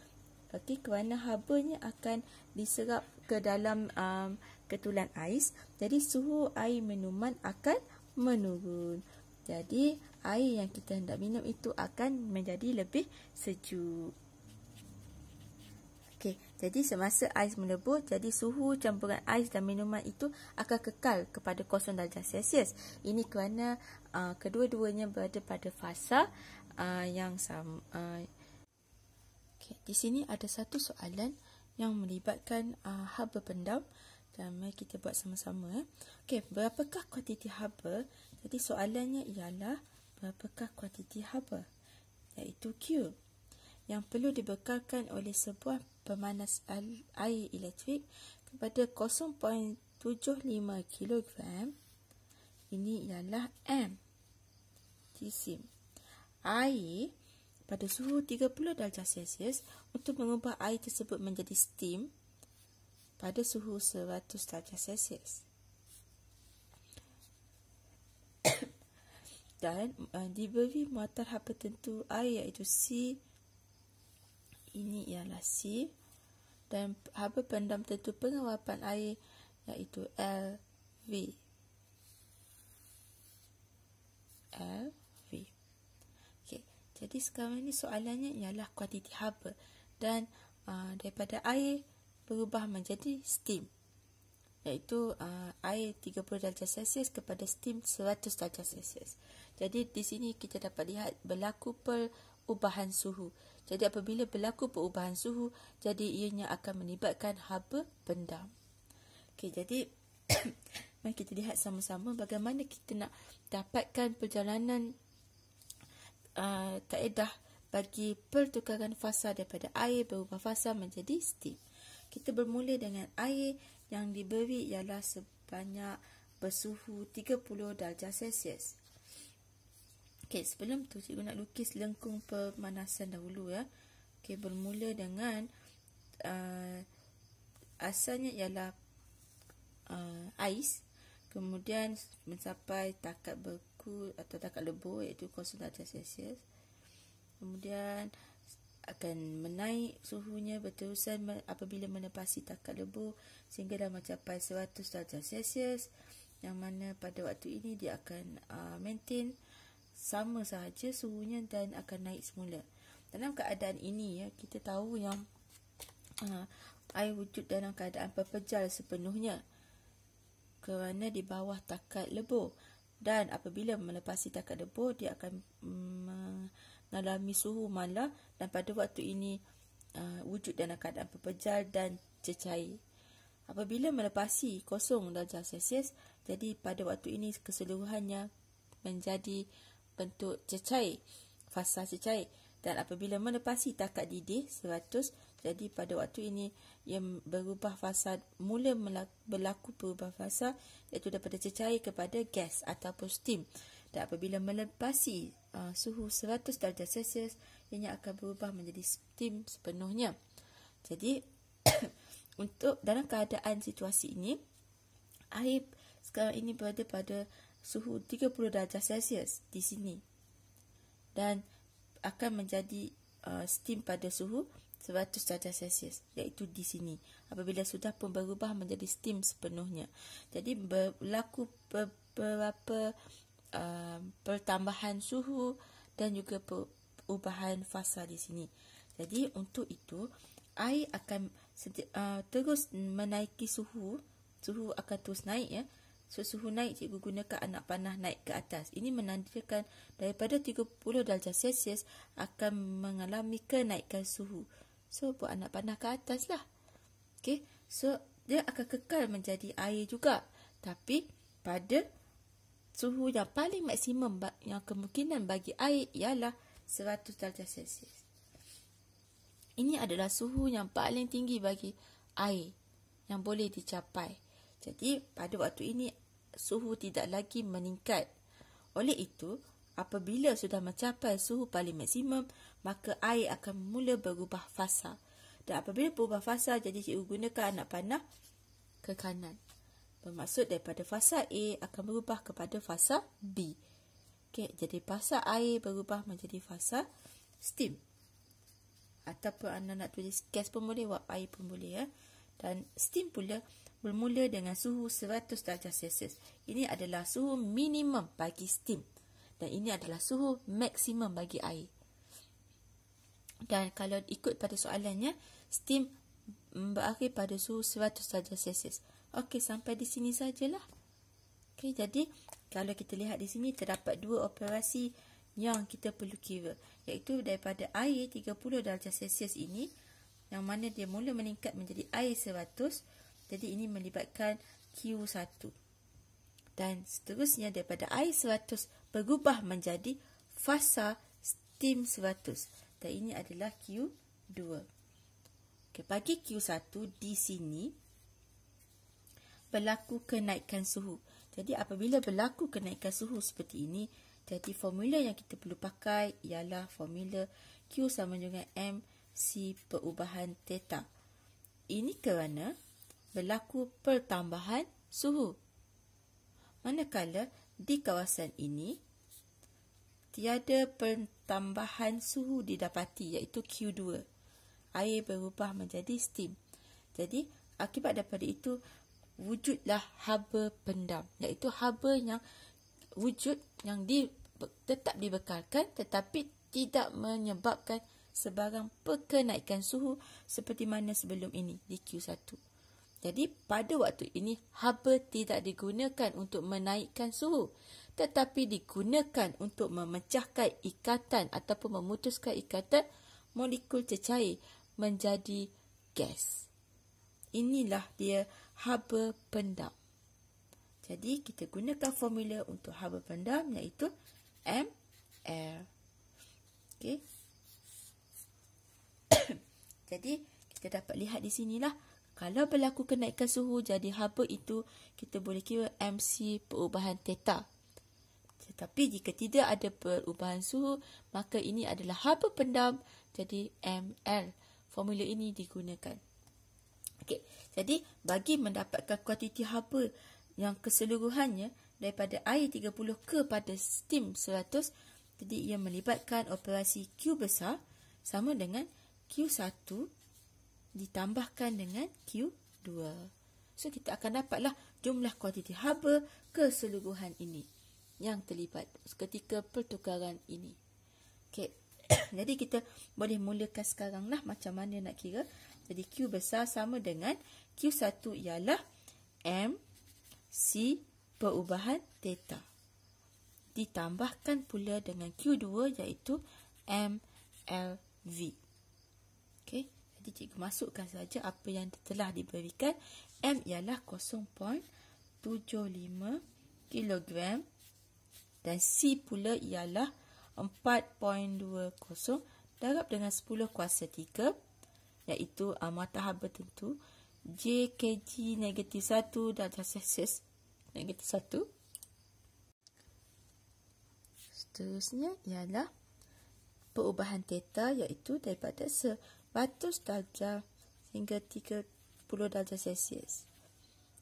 okey kerana habanya akan diserap ke dalam um, ketulan ais. Jadi suhu air minuman akan menurun. Jadi air yang kita hendak minum itu akan menjadi lebih sejuk. Okey, jadi semasa ais melebur, jadi suhu campuran ais dan minuman itu akan kekal kepada 0 darjah Celsius. Ini kerana uh, kedua-duanya berada pada fasa uh, yang sama. Uh, okay. Di sini ada satu soalan yang melibatkan uh, haba pendam. Dan mari kita buat sama-sama. Eh. Okey, berapakah kuantiti haba? Jadi soalannya ialah berapakah kuantiti haba? Iaitu Q yang perlu dibekalkan oleh sebuah pemanas air elektrik kepada 0.75 kg ini ialah M jisim air pada suhu 30 darjah Celsius untuk mengubah air tersebut menjadi steam pada suhu 100 darjah Celsius (coughs) dan uh, diberi muatan haba tentu air iaitu C ini ialah C dan haba pendam tentu pengawapan air iaitu LV. LV. Okey, jadi sekarang ini soalannya ialah kuantiti haba dan uh, daripada air berubah menjadi steam iaitu uh, air 30 darjah Celsius kepada steam 100 darjah Celsius. Jadi di sini kita dapat lihat berlaku perubahan suhu. Jadi apabila berlaku perubahan suhu, jadi ianya akan melibatkan haba pendam. Okey, jadi (coughs) mari kita lihat sama-sama bagaimana kita nak dapatkan perjalanan uh, kaedah bagi pertukaran fasa daripada air berubah fasa menjadi steam. Kita bermula dengan air yang diberi ialah sebanyak bersuhu 30 darjah Celsius. Okey, sebelum tu cikgu nak lukis lengkung pemanasan dahulu ya. Okey, bermula dengan uh, asalnya ialah uh, ais. Kemudian mencapai takat beku atau takat lebur iaitu 0 darjah Celsius. Kemudian akan menaik suhunya berterusan apabila menepasi takat lebur sehingga dah mencapai 100 darjah Celsius yang mana pada waktu ini dia akan uh, maintain sama sahaja suhunya dan akan naik semula. Dalam keadaan ini ya kita tahu yang uh, air wujud dalam keadaan pepejal sepenuhnya kerana di bawah takat lebur dan apabila melepasi takat lebur dia akan mm, mengalami suhu malah dan pada waktu ini uh, wujud dalam keadaan pepejal dan cecair. Apabila melepasi kosong darjah Celsius, jadi pada waktu ini keseluruhannya menjadi bentuk cecair, fasa cecair. Dan apabila menepasi takat didih 100, jadi pada waktu ini yang berubah fasa, mula berlaku berubah fasa iaitu daripada cecair kepada gas ataupun steam. Dan apabila melepasi uh, suhu 100 darjah Celsius, ianya akan berubah menjadi steam sepenuhnya. Jadi, (coughs) untuk dalam keadaan situasi ini, air sekarang ini berada pada suhu 30 darjah Celsius di sini. Dan akan menjadi uh, steam pada suhu 100 darjah Celsius iaitu di sini. Apabila sudah pun berubah menjadi steam sepenuhnya. Jadi berlaku beberapa uh, pertambahan suhu dan juga perubahan fasa di sini jadi untuk itu air akan uh, terus menaiki suhu suhu akan terus naik ya So, suhu naik cikgu gunakan anak panah naik ke atas. Ini menandakan daripada 30 darjah Celsius akan mengalami kenaikan suhu. So buat anak panah ke atas lah. Okey, so dia akan kekal menjadi air juga. Tapi pada suhu yang paling maksimum yang kemungkinan bagi air ialah 100 darjah Celsius. Ini adalah suhu yang paling tinggi bagi air yang boleh dicapai. Jadi pada waktu ini suhu tidak lagi meningkat. Oleh itu, apabila sudah mencapai suhu paling maksimum, maka air akan mula berubah fasa. Dan apabila berubah fasa, jadi cikgu gunakan anak panah ke kanan. Bermaksud daripada fasa A akan berubah kepada fasa B. Okay, jadi fasa air berubah menjadi fasa steam. Ataupun anda nak tulis gas pun boleh, wap air pun boleh. Ya. Dan steam pula bermula dengan suhu 100 darjah Celsius. Ini adalah suhu minimum bagi steam. Dan ini adalah suhu maksimum bagi air. Dan kalau ikut pada soalannya, steam berakhir pada suhu 100 darjah Celsius. Okey, sampai di sini sajalah. Okey, jadi kalau kita lihat di sini terdapat dua operasi yang kita perlu kira. Iaitu daripada air 30 darjah Celsius ini, yang mana dia mula meningkat menjadi air 100. Jadi ini melibatkan Q1. Dan seterusnya daripada air 100 berubah menjadi fasa steam 100. Dan ini adalah Q2. Okay, bagi Q1 di sini, berlaku kenaikan suhu. Jadi apabila berlaku kenaikan suhu seperti ini, jadi formula yang kita perlu pakai ialah formula Q sama dengan M C perubahan theta. Ini kerana berlaku pertambahan suhu. Manakala di kawasan ini tiada pertambahan suhu didapati iaitu Q2. Air berubah menjadi steam. Jadi akibat daripada itu wujudlah haba pendam iaitu haba yang wujud yang di, tetap dibekalkan tetapi tidak menyebabkan sebarang perkenaikan suhu seperti mana sebelum ini di Q1. Jadi pada waktu ini haba tidak digunakan untuk menaikkan suhu tetapi digunakan untuk memecahkan ikatan ataupun memutuskan ikatan molekul cecair menjadi gas. Inilah dia haba pendam. Jadi kita gunakan formula untuk haba pendam iaitu ML. Okey. (coughs) jadi kita dapat lihat di sinilah kalau berlaku kenaikan suhu jadi haba itu kita boleh kira MC perubahan theta. Tetapi jika tidak ada perubahan suhu maka ini adalah haba pendam jadi ML. Formula ini digunakan. Okey. Jadi bagi mendapatkan kuantiti haba yang keseluruhannya daripada air 30 ke pada steam 100 jadi ia melibatkan operasi Q besar sama dengan Q1 ditambahkan dengan Q2. So kita akan dapatlah jumlah kuantiti haba keseluruhan ini yang terlibat ketika pertukaran ini. Okey. (coughs) Jadi kita boleh mulakan sekaranglah macam mana nak kira. Jadi Q besar sama dengan Q1 ialah M C perubahan theta. Ditambahkan pula dengan Q2 iaitu M L V. Okey, jadi cikgu masukkan saja apa yang telah diberikan. M ialah 0.75 kg dan C pula ialah 4.20 darab dengan 10 kuasa 3 iaitu uh, mata haba tentu J kg negatif 1 darjah Celsius negatif 1. Seterusnya ialah perubahan theta iaitu daripada 100 darjah hingga 30 darjah Celsius.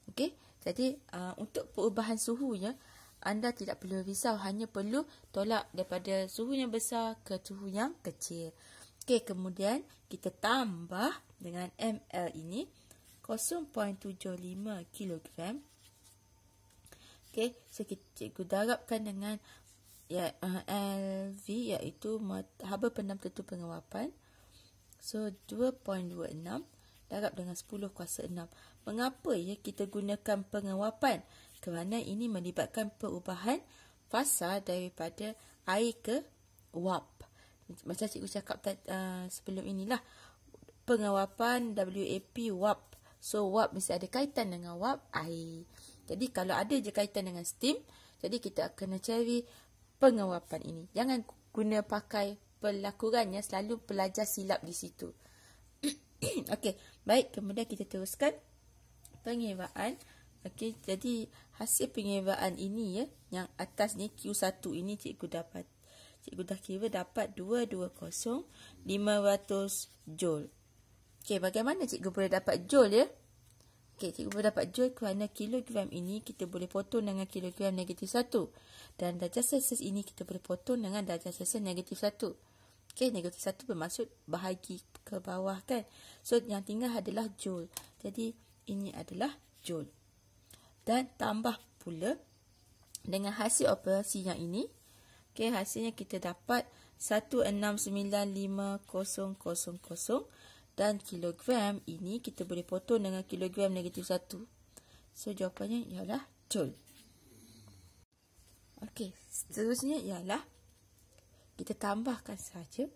Okey, jadi uh, untuk perubahan suhunya anda tidak perlu risau hanya perlu tolak daripada suhu yang besar ke suhu yang kecil. Okey, kemudian kita tambah dengan ml ini 0.75 kg. Okey, so kita cikgu darabkan dengan ya uh, LV iaitu haba pendam tentu pengawapan. So 2.26 darab dengan 10 kuasa 6. Mengapa ya kita gunakan pengawapan? Kerana ini melibatkan perubahan fasa daripada air ke wap. Macam cikgu cakap uh, sebelum inilah pengawapan WAP wap So wap mesti ada kaitan dengan wap air. Jadi kalau ada je kaitan dengan steam, jadi kita akan cari pengawapan ini. Jangan guna pakai pelakurannya selalu pelajar silap di situ. (coughs) Okey, baik kemudian kita teruskan pengewaan. Okey, jadi hasil pengewaan ini ya, yang atas ni Q1 ini cikgu dapat. Cikgu dah kira dapat 220 500 joule. Okey, bagaimana cikgu boleh dapat joule ya? Okey, cikgu boleh dapat joule kerana kilogram ini kita boleh potong dengan kilogram negatif 1. Dan darjah Celsius ini kita boleh potong dengan darjah Celsius negatif 1. Okey, negatif 1 bermaksud bahagi ke bawah kan. So, yang tinggal adalah joule. Jadi, ini adalah joule. Dan tambah pula dengan hasil operasi yang ini. Okey, hasilnya kita dapat 1695000 dan kilogram ini kita boleh potong dengan kilogram negatif 1. So jawapannya ialah joule. Okey, seterusnya ialah kita tambahkan saja.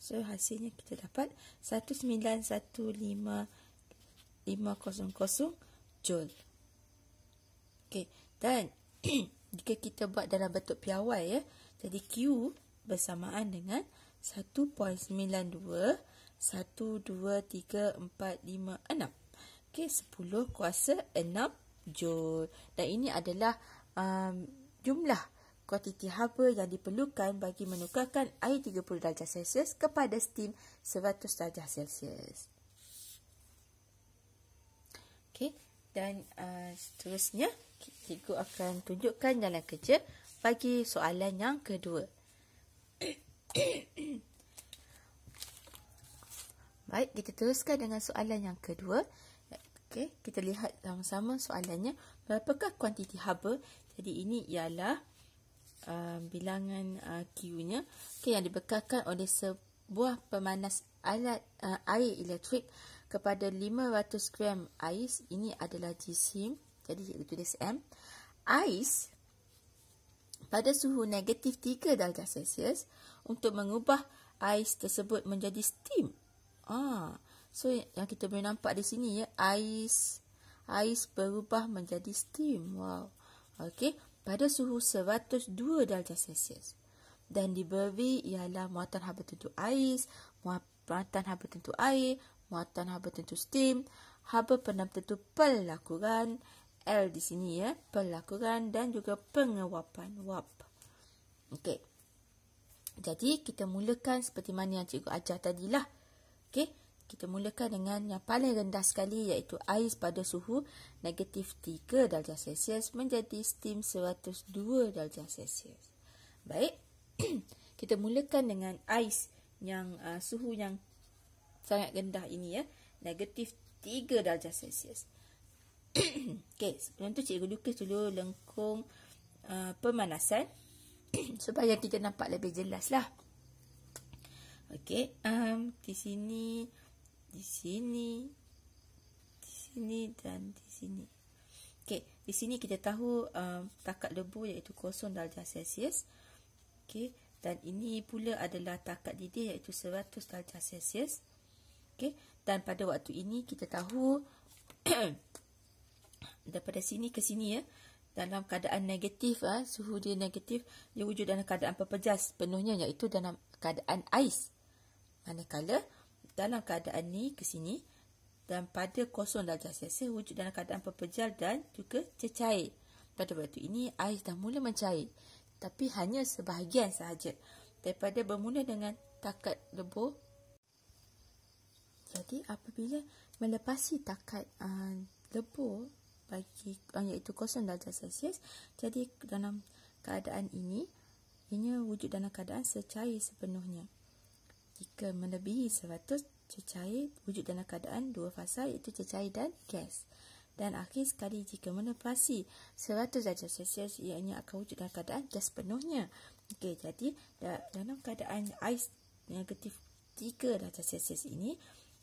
So hasilnya kita dapat 1915500 joule. Okey, dan (clears throat) jika kita buat dalam bentuk piawai ya, jadi Q bersamaan dengan 1.92 1, 2, 3, 4, 5, 6. Okey, 10 kuasa 6 joule. Dan ini adalah um, jumlah kuantiti haba yang diperlukan bagi menukarkan air 30 darjah Celsius kepada steam 100 darjah Celsius. Okey, dan uh, seterusnya cikgu akan tunjukkan jalan kerja bagi soalan yang kedua. Baik, kita teruskan dengan soalan yang kedua. Okey, kita lihat sama-sama soalannya. Berapakah kuantiti haba? Jadi ini ialah uh, bilangan uh, Q-nya okay, yang dibekalkan oleh sebuah pemanas alat uh, air elektrik kepada 500 gram ais. Ini adalah jisim. Jadi kita tulis M. Ais pada suhu negatif 3 darjah Celsius untuk mengubah ais tersebut menjadi steam. Ah, so yang kita boleh nampak di sini ya, ais ais berubah menjadi steam. Wow. Okey, pada suhu 102 darjah Celsius. Dan diberi ialah muatan haba tentu ais, muatan haba tentu air, muatan haba tentu steam, haba penam tentu pelakuran, L di sini ya, pelakuran dan juga pengawapan, WAP. Okey. Jadi kita mulakan seperti mana yang cikgu ajar tadilah. Okey, kita mulakan dengan yang paling rendah sekali iaitu ais pada suhu negatif 3 darjah Celsius menjadi steam 102 darjah Celsius. Baik, (clears throat) kita mulakan dengan ais yang uh, suhu yang sangat rendah ini ya, negatif 3 darjah Celsius. (coughs) Okey, sebelum tu cikgu lukis dulu lengkung uh, pemanasan (coughs) supaya kita nampak lebih jelas lah. Okey, um, di sini, di sini, di sini dan di sini. Okey, di sini kita tahu um, takat lebu iaitu kosong darjah Celsius. Okey, dan ini pula adalah takat didih iaitu 100 darjah Celsius. Okey, dan pada waktu ini kita tahu (coughs) daripada sini ke sini ya, dalam keadaan negatif, ah suhu dia negatif, dia wujud dalam keadaan pepejas penuhnya iaitu dalam keadaan ais. Manakala dalam keadaan ni ke sini dan pada kosong darjah Celsius wujud dalam keadaan pepejal dan juga cecair. Pada waktu ini ais dah mula mencair tapi hanya sebahagian sahaja daripada bermula dengan takat lebur. Jadi apabila melepasi takat uh, lebur bagi iaitu kosong darjah Celsius jadi dalam keadaan ini ini wujud dalam keadaan secair sepenuhnya. Jika melebihi 100 cecair wujud dalam keadaan dua fasa iaitu cecair dan gas. Dan akhir sekali jika menepasi 100 darjah Celsius ianya akan wujud dalam keadaan gas penuhnya. Okey, jadi dalam keadaan ais negatif 3 darjah Celsius ini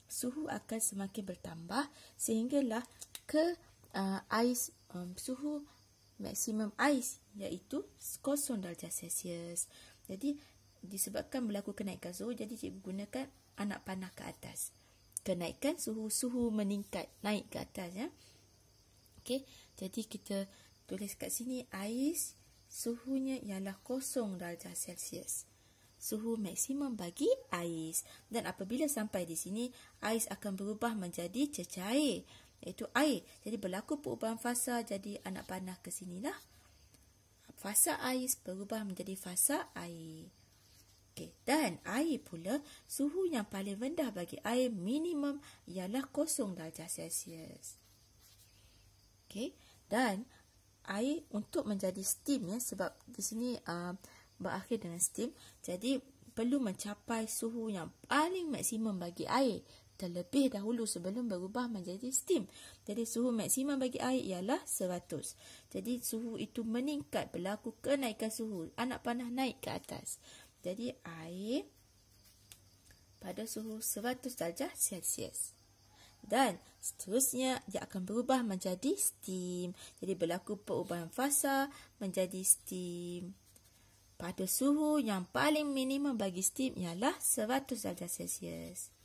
suhu akan semakin bertambah sehinggalah ke uh, ais um, suhu maksimum ais iaitu 0 darjah Celsius. Jadi disebabkan berlaku kenaikan suhu jadi cikgu gunakan anak panah ke atas. kenaikan suhu suhu meningkat naik ke atas ya. Okey, jadi kita tulis kat sini ais suhunya ialah kosong darjah Celsius. Suhu maksimum bagi ais dan apabila sampai di sini ais akan berubah menjadi cecair iaitu air. Jadi berlaku perubahan fasa jadi anak panah ke sinilah. Fasa ais berubah menjadi fasa air. Okey, dan air pula suhu yang paling rendah bagi air minimum ialah kosong darjah Celsius. Okey, dan air untuk menjadi steam ya sebab di sini uh, berakhir dengan steam. Jadi perlu mencapai suhu yang paling maksimum bagi air terlebih dahulu sebelum berubah menjadi steam. Jadi suhu maksimum bagi air ialah 100. Jadi suhu itu meningkat berlaku kenaikan suhu. Anak panah naik ke atas. Jadi air pada suhu 100 darjah Celsius. Dan seterusnya dia akan berubah menjadi steam. Jadi berlaku perubahan fasa menjadi steam. Pada suhu yang paling minimum bagi steam ialah 100 darjah Celsius.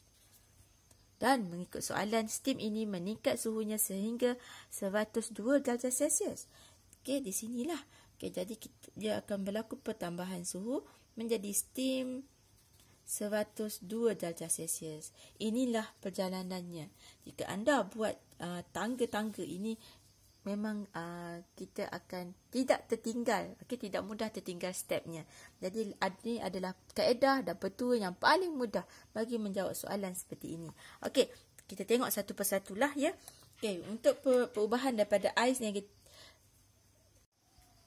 Dan mengikut soalan, steam ini meningkat suhunya sehingga 102 darjah Celsius. Okey, di sinilah. Okey, jadi kita, dia akan berlaku pertambahan suhu menjadi steam 102 darjah Celsius. Inilah perjalanannya. Jika anda buat uh, tangga-tangga ini memang uh, kita akan tidak tertinggal, okay, tidak mudah tertinggal stepnya. Jadi ini adalah kaedah dan petua yang paling mudah bagi menjawab soalan seperti ini. Okey, kita tengok satu persatulah ya. Okey, untuk perubahan daripada ais negatif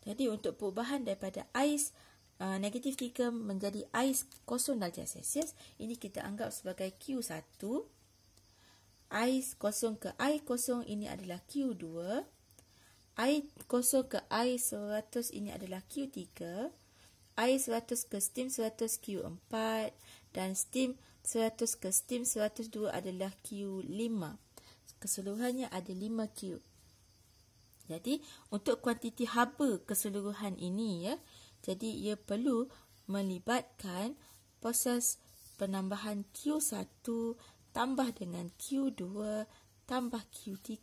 Jadi untuk perubahan daripada ais uh, negatif 3 menjadi ais kosong darjah Celsius, ini kita anggap sebagai Q1. Ais kosong ke air kosong ini adalah Q2 air kosong ke air 100 ini adalah Q3 air 100 ke steam 100 Q4 dan steam 100 ke steam 102 adalah Q5 keseluruhannya ada 5Q jadi untuk kuantiti haba keseluruhan ini ya jadi ia perlu melibatkan proses penambahan Q1 tambah dengan Q2 tambah Q3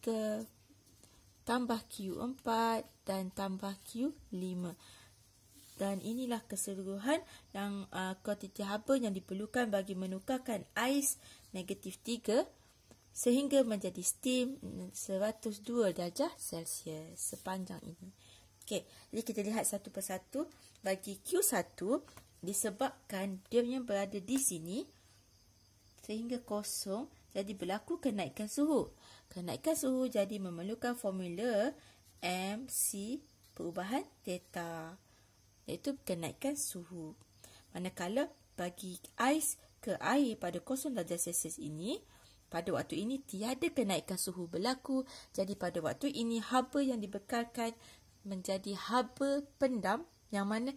tambah Q4 dan tambah Q5. Dan inilah keseluruhan yang uh, kuantiti haba yang diperlukan bagi menukarkan ais negatif 3 sehingga menjadi steam 102 darjah Celsius sepanjang ini. Okey, jadi kita lihat satu persatu. Bagi Q1 disebabkan dia yang berada di sini sehingga kosong jadi berlaku kenaikan suhu. Kenaikan suhu jadi memerlukan formula MC perubahan theta iaitu kenaikan suhu. Manakala bagi ais ke air pada kosong darjah Celsius ini pada waktu ini tiada kenaikan suhu berlaku jadi pada waktu ini haba yang dibekalkan menjadi haba pendam yang mana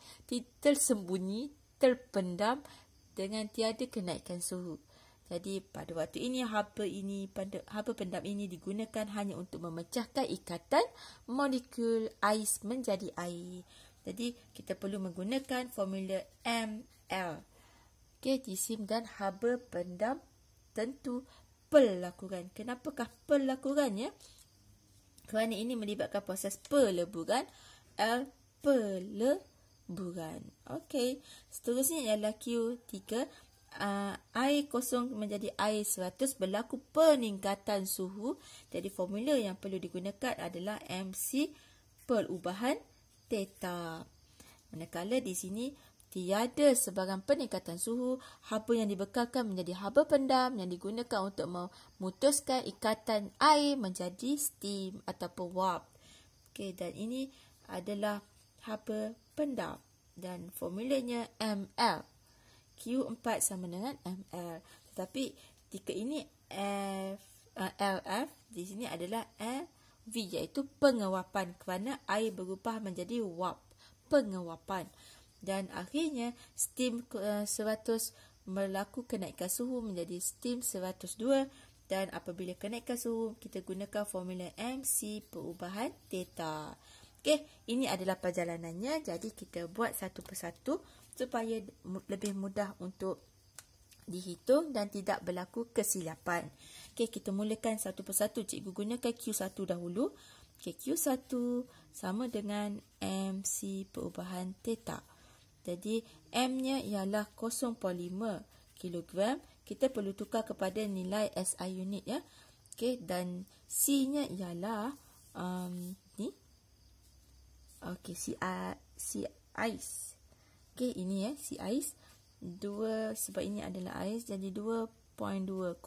tersembunyi terpendam dengan tiada kenaikan suhu. Jadi pada waktu ini haba ini pada haba pendam ini digunakan hanya untuk memecahkan ikatan molekul ais menjadi air. Jadi kita perlu menggunakan formula ML. Okey, jisim dan haba pendam tentu pelakuran. Kenapakah pelakuran ya? Kerana ini melibatkan proses peleburan L peleburan. Okey, seterusnya ialah Q3 uh, air kosong menjadi air 100 berlaku peningkatan suhu. Jadi formula yang perlu digunakan adalah MC perubahan theta. Manakala di sini tiada sebarang peningkatan suhu, haba yang dibekalkan menjadi haba pendam yang digunakan untuk memutuskan ikatan air menjadi steam ataupun warp. Okey dan ini adalah haba pendam dan formulanya ML. Q4 sama dengan ML. Tetapi jika ini F, uh, LF, di sini adalah V iaitu pengawapan kerana air berubah menjadi warp, pengawapan. Dan akhirnya steam uh, 100 berlaku kenaikan suhu menjadi steam 102 dan apabila kenaikan suhu kita gunakan formula MC perubahan theta. Okey, ini adalah perjalanannya. Jadi kita buat satu persatu supaya lebih mudah untuk dihitung dan tidak berlaku kesilapan. Okey, kita mulakan satu persatu. Cikgu gunakan Q1 dahulu. Okey, Q1 sama dengan MC perubahan theta. Jadi, M-nya ialah 0.5 kg. Kita perlu tukar kepada nilai SI unit ya. Okey, dan C-nya ialah um, ni. Okey, C, C ice. Okey, ini ya, C ice. 2 sebab ini adalah ais jadi 2.20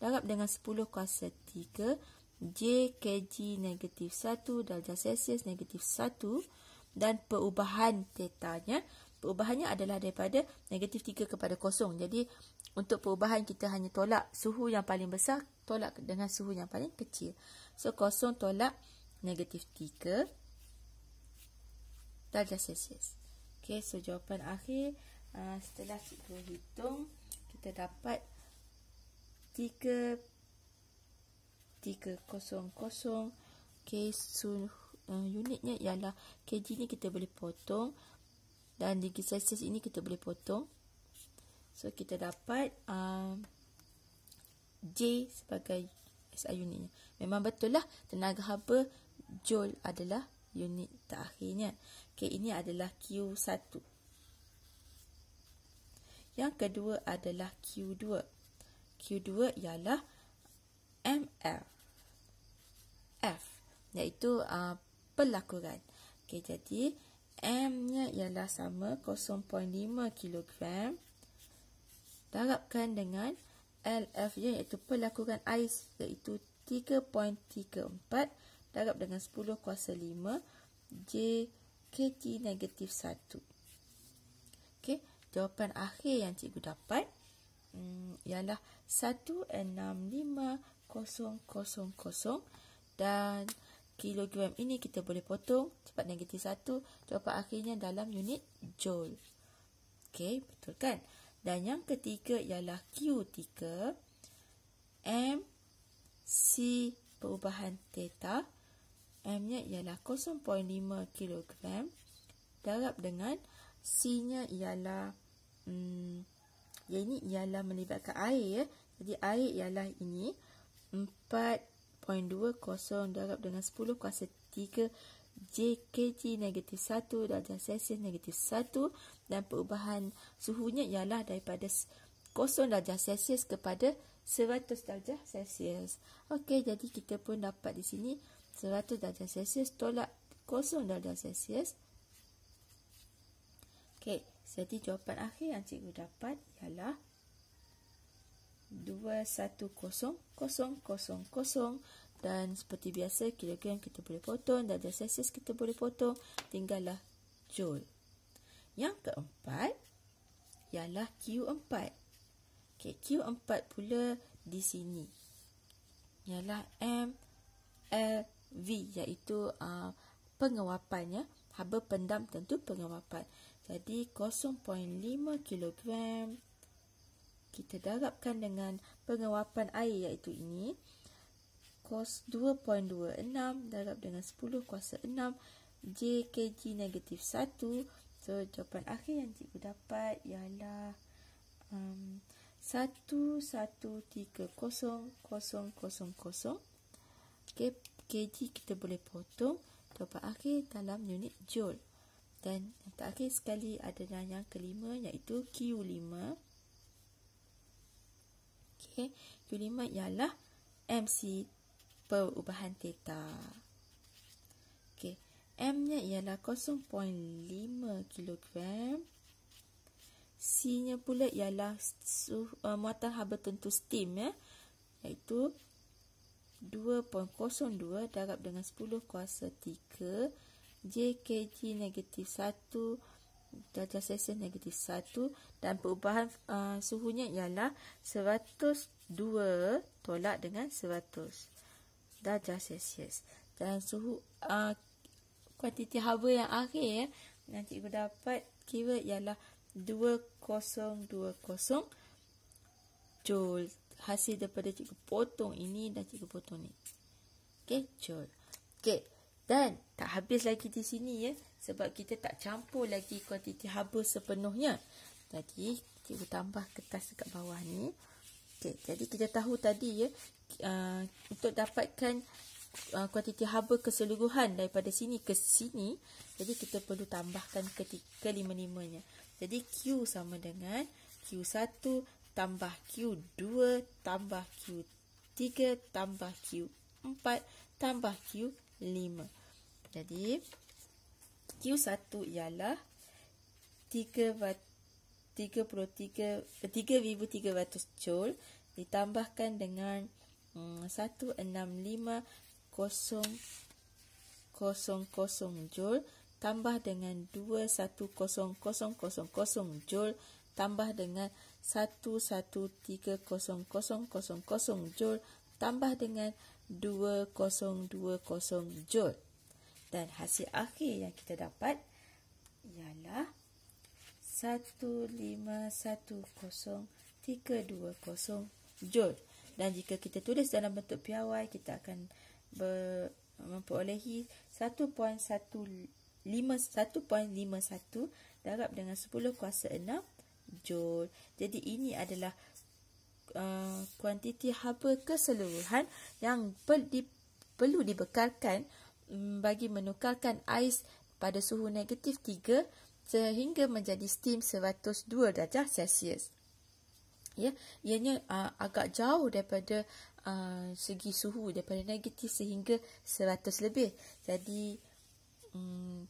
darab dengan 10 kuasa 3 J kg negatif 1 darjah Celsius negatif 1 dan perubahan tetanya perubahannya adalah daripada negatif 3 kepada kosong. Jadi untuk perubahan kita hanya tolak suhu yang paling besar tolak dengan suhu yang paling kecil. So kosong tolak negatif 3 darjah Celsius Okay, so jawapan akhir Ah, setelah cikgu hitung kita dapat 3 3 kosong so uh, unitnya ialah kg ni kita boleh potong dan degree celsius ini kita boleh potong. So kita dapat uh, J sebagai SI unitnya. Memang betul lah tenaga haba joule adalah unit terakhirnya okay, ini adalah Q1 yang kedua adalah Q2. Q2 ialah ML. F iaitu uh, pelakuran. Okay, jadi M-nya ialah sama 0.5 kg darabkan dengan LF iaitu pelakuran ais iaitu 3.34 darab dengan 10 kuasa 5 J KT negatif 1. Okay jawapan akhir yang cikgu dapat hmm, ialah 165000 dan kilogram ini kita boleh potong cepat negatif 1 jawapan akhirnya dalam unit joule. Okey betul kan? Dan yang ketiga ialah Q3 M C perubahan theta M nya ialah 0.5 kg darab dengan C nya ialah hmm, yang ini ialah melibatkan air ya. Jadi air ialah ini 4.20 darab dengan 10 kuasa 3 JKG negatif 1 darjah Celsius negatif 1 dan perubahan suhunya ialah daripada 0 darjah Celsius kepada 100 darjah Celsius. Okey, jadi kita pun dapat di sini 100 darjah Celsius tolak 0 darjah Celsius. Okey. Jadi jawapan akhir yang cikgu dapat ialah 21000 dan seperti biasa kilogram kita boleh potong darjah Celsius kita boleh potong tinggallah joule. Yang keempat ialah Q4. Okay, Q4 pula di sini ialah M L V iaitu uh, pengawapannya haba pendam tentu pengawapan. Jadi 0.5 kg kita darabkan dengan pengawapan air iaitu ini. Kos 2.26 darab dengan 10 kuasa 6 J kg negatif 1 so jawapan akhir yang cikgu dapat ialah um, 1130000 okay, kg kita boleh potong jawapan akhir dalam unit joule dan yang terakhir sekali adalah yang kelima iaitu Q5. Okey, Q5 ialah MC perubahan theta. Okey, M-nya ialah 0.5 kg. C-nya pula ialah uh, muatan haba tentu steam ya, iaitu 2.02 darab dengan 10 kuasa 3 JKG negatif 1 darjah Celsius negatif 1 dan perubahan uh, suhunya ialah 102 tolak dengan 100 darjah Celsius. Dan suhu uh, kuantiti haba yang akhir ya, yang cikgu dapat kira ialah 2020 joule hasil daripada cikgu potong ini dan cikgu potong ni okey joule okey dan tak habis lagi di sini ya sebab kita tak campur lagi kuantiti haba sepenuhnya. Jadi Cikgu tambah kertas dekat bawah ni. Okey, jadi kita tahu tadi ya uh, untuk dapatkan uh, kuantiti haba keseluruhan daripada sini ke sini, jadi kita perlu tambahkan ke lima-limanya. Jadi Q sama dengan Q1 tambah Q2 tambah Q3 tambah Q4 tambah Q5. Jadi Q1 ialah 3 watt 33 3,300 joule ditambahkan dengan hmm, 165 kosong kosong kosong joule tambah dengan 21000 joule tambah dengan 113000 joule tambah dengan 2020 joule. Dan hasil akhir yang kita dapat ialah 1510320 joule. Dan jika kita tulis dalam bentuk piawai kita akan ber, memperolehi 1.151 darab dengan 10 kuasa 6 joule jadi ini adalah uh, kuantiti haba keseluruhan yang per, di, perlu dibekalkan um, bagi menukarkan ais pada suhu negatif 3 sehingga menjadi steam 102 darjah Celsius. Ya, ianya uh, agak jauh daripada uh, segi suhu daripada negatif sehingga 100 lebih. Jadi um,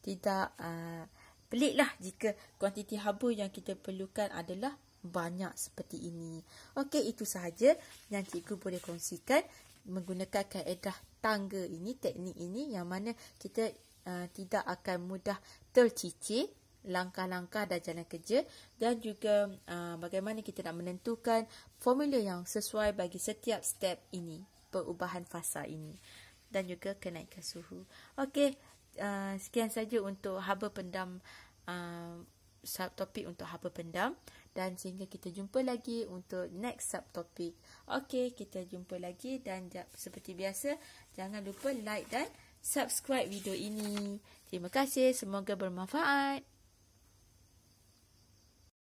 tidak uh, peliklah jika kuantiti haba yang kita perlukan adalah banyak seperti ini. Okey, itu sahaja yang cikgu boleh kongsikan menggunakan kaedah tangga ini, teknik ini yang mana kita uh, tidak akan mudah tercicir langkah-langkah dan jalan kerja dan juga uh, bagaimana kita nak menentukan formula yang sesuai bagi setiap step ini, perubahan fasa ini dan juga kenaikan suhu. Okey, uh, sekian saja untuk haba pendam uh, subtopik untuk haba pendam dan sehingga kita jumpa lagi untuk next subtopik. Okey, kita jumpa lagi dan seperti biasa jangan lupa like dan subscribe video ini. Terima kasih, semoga bermanfaat.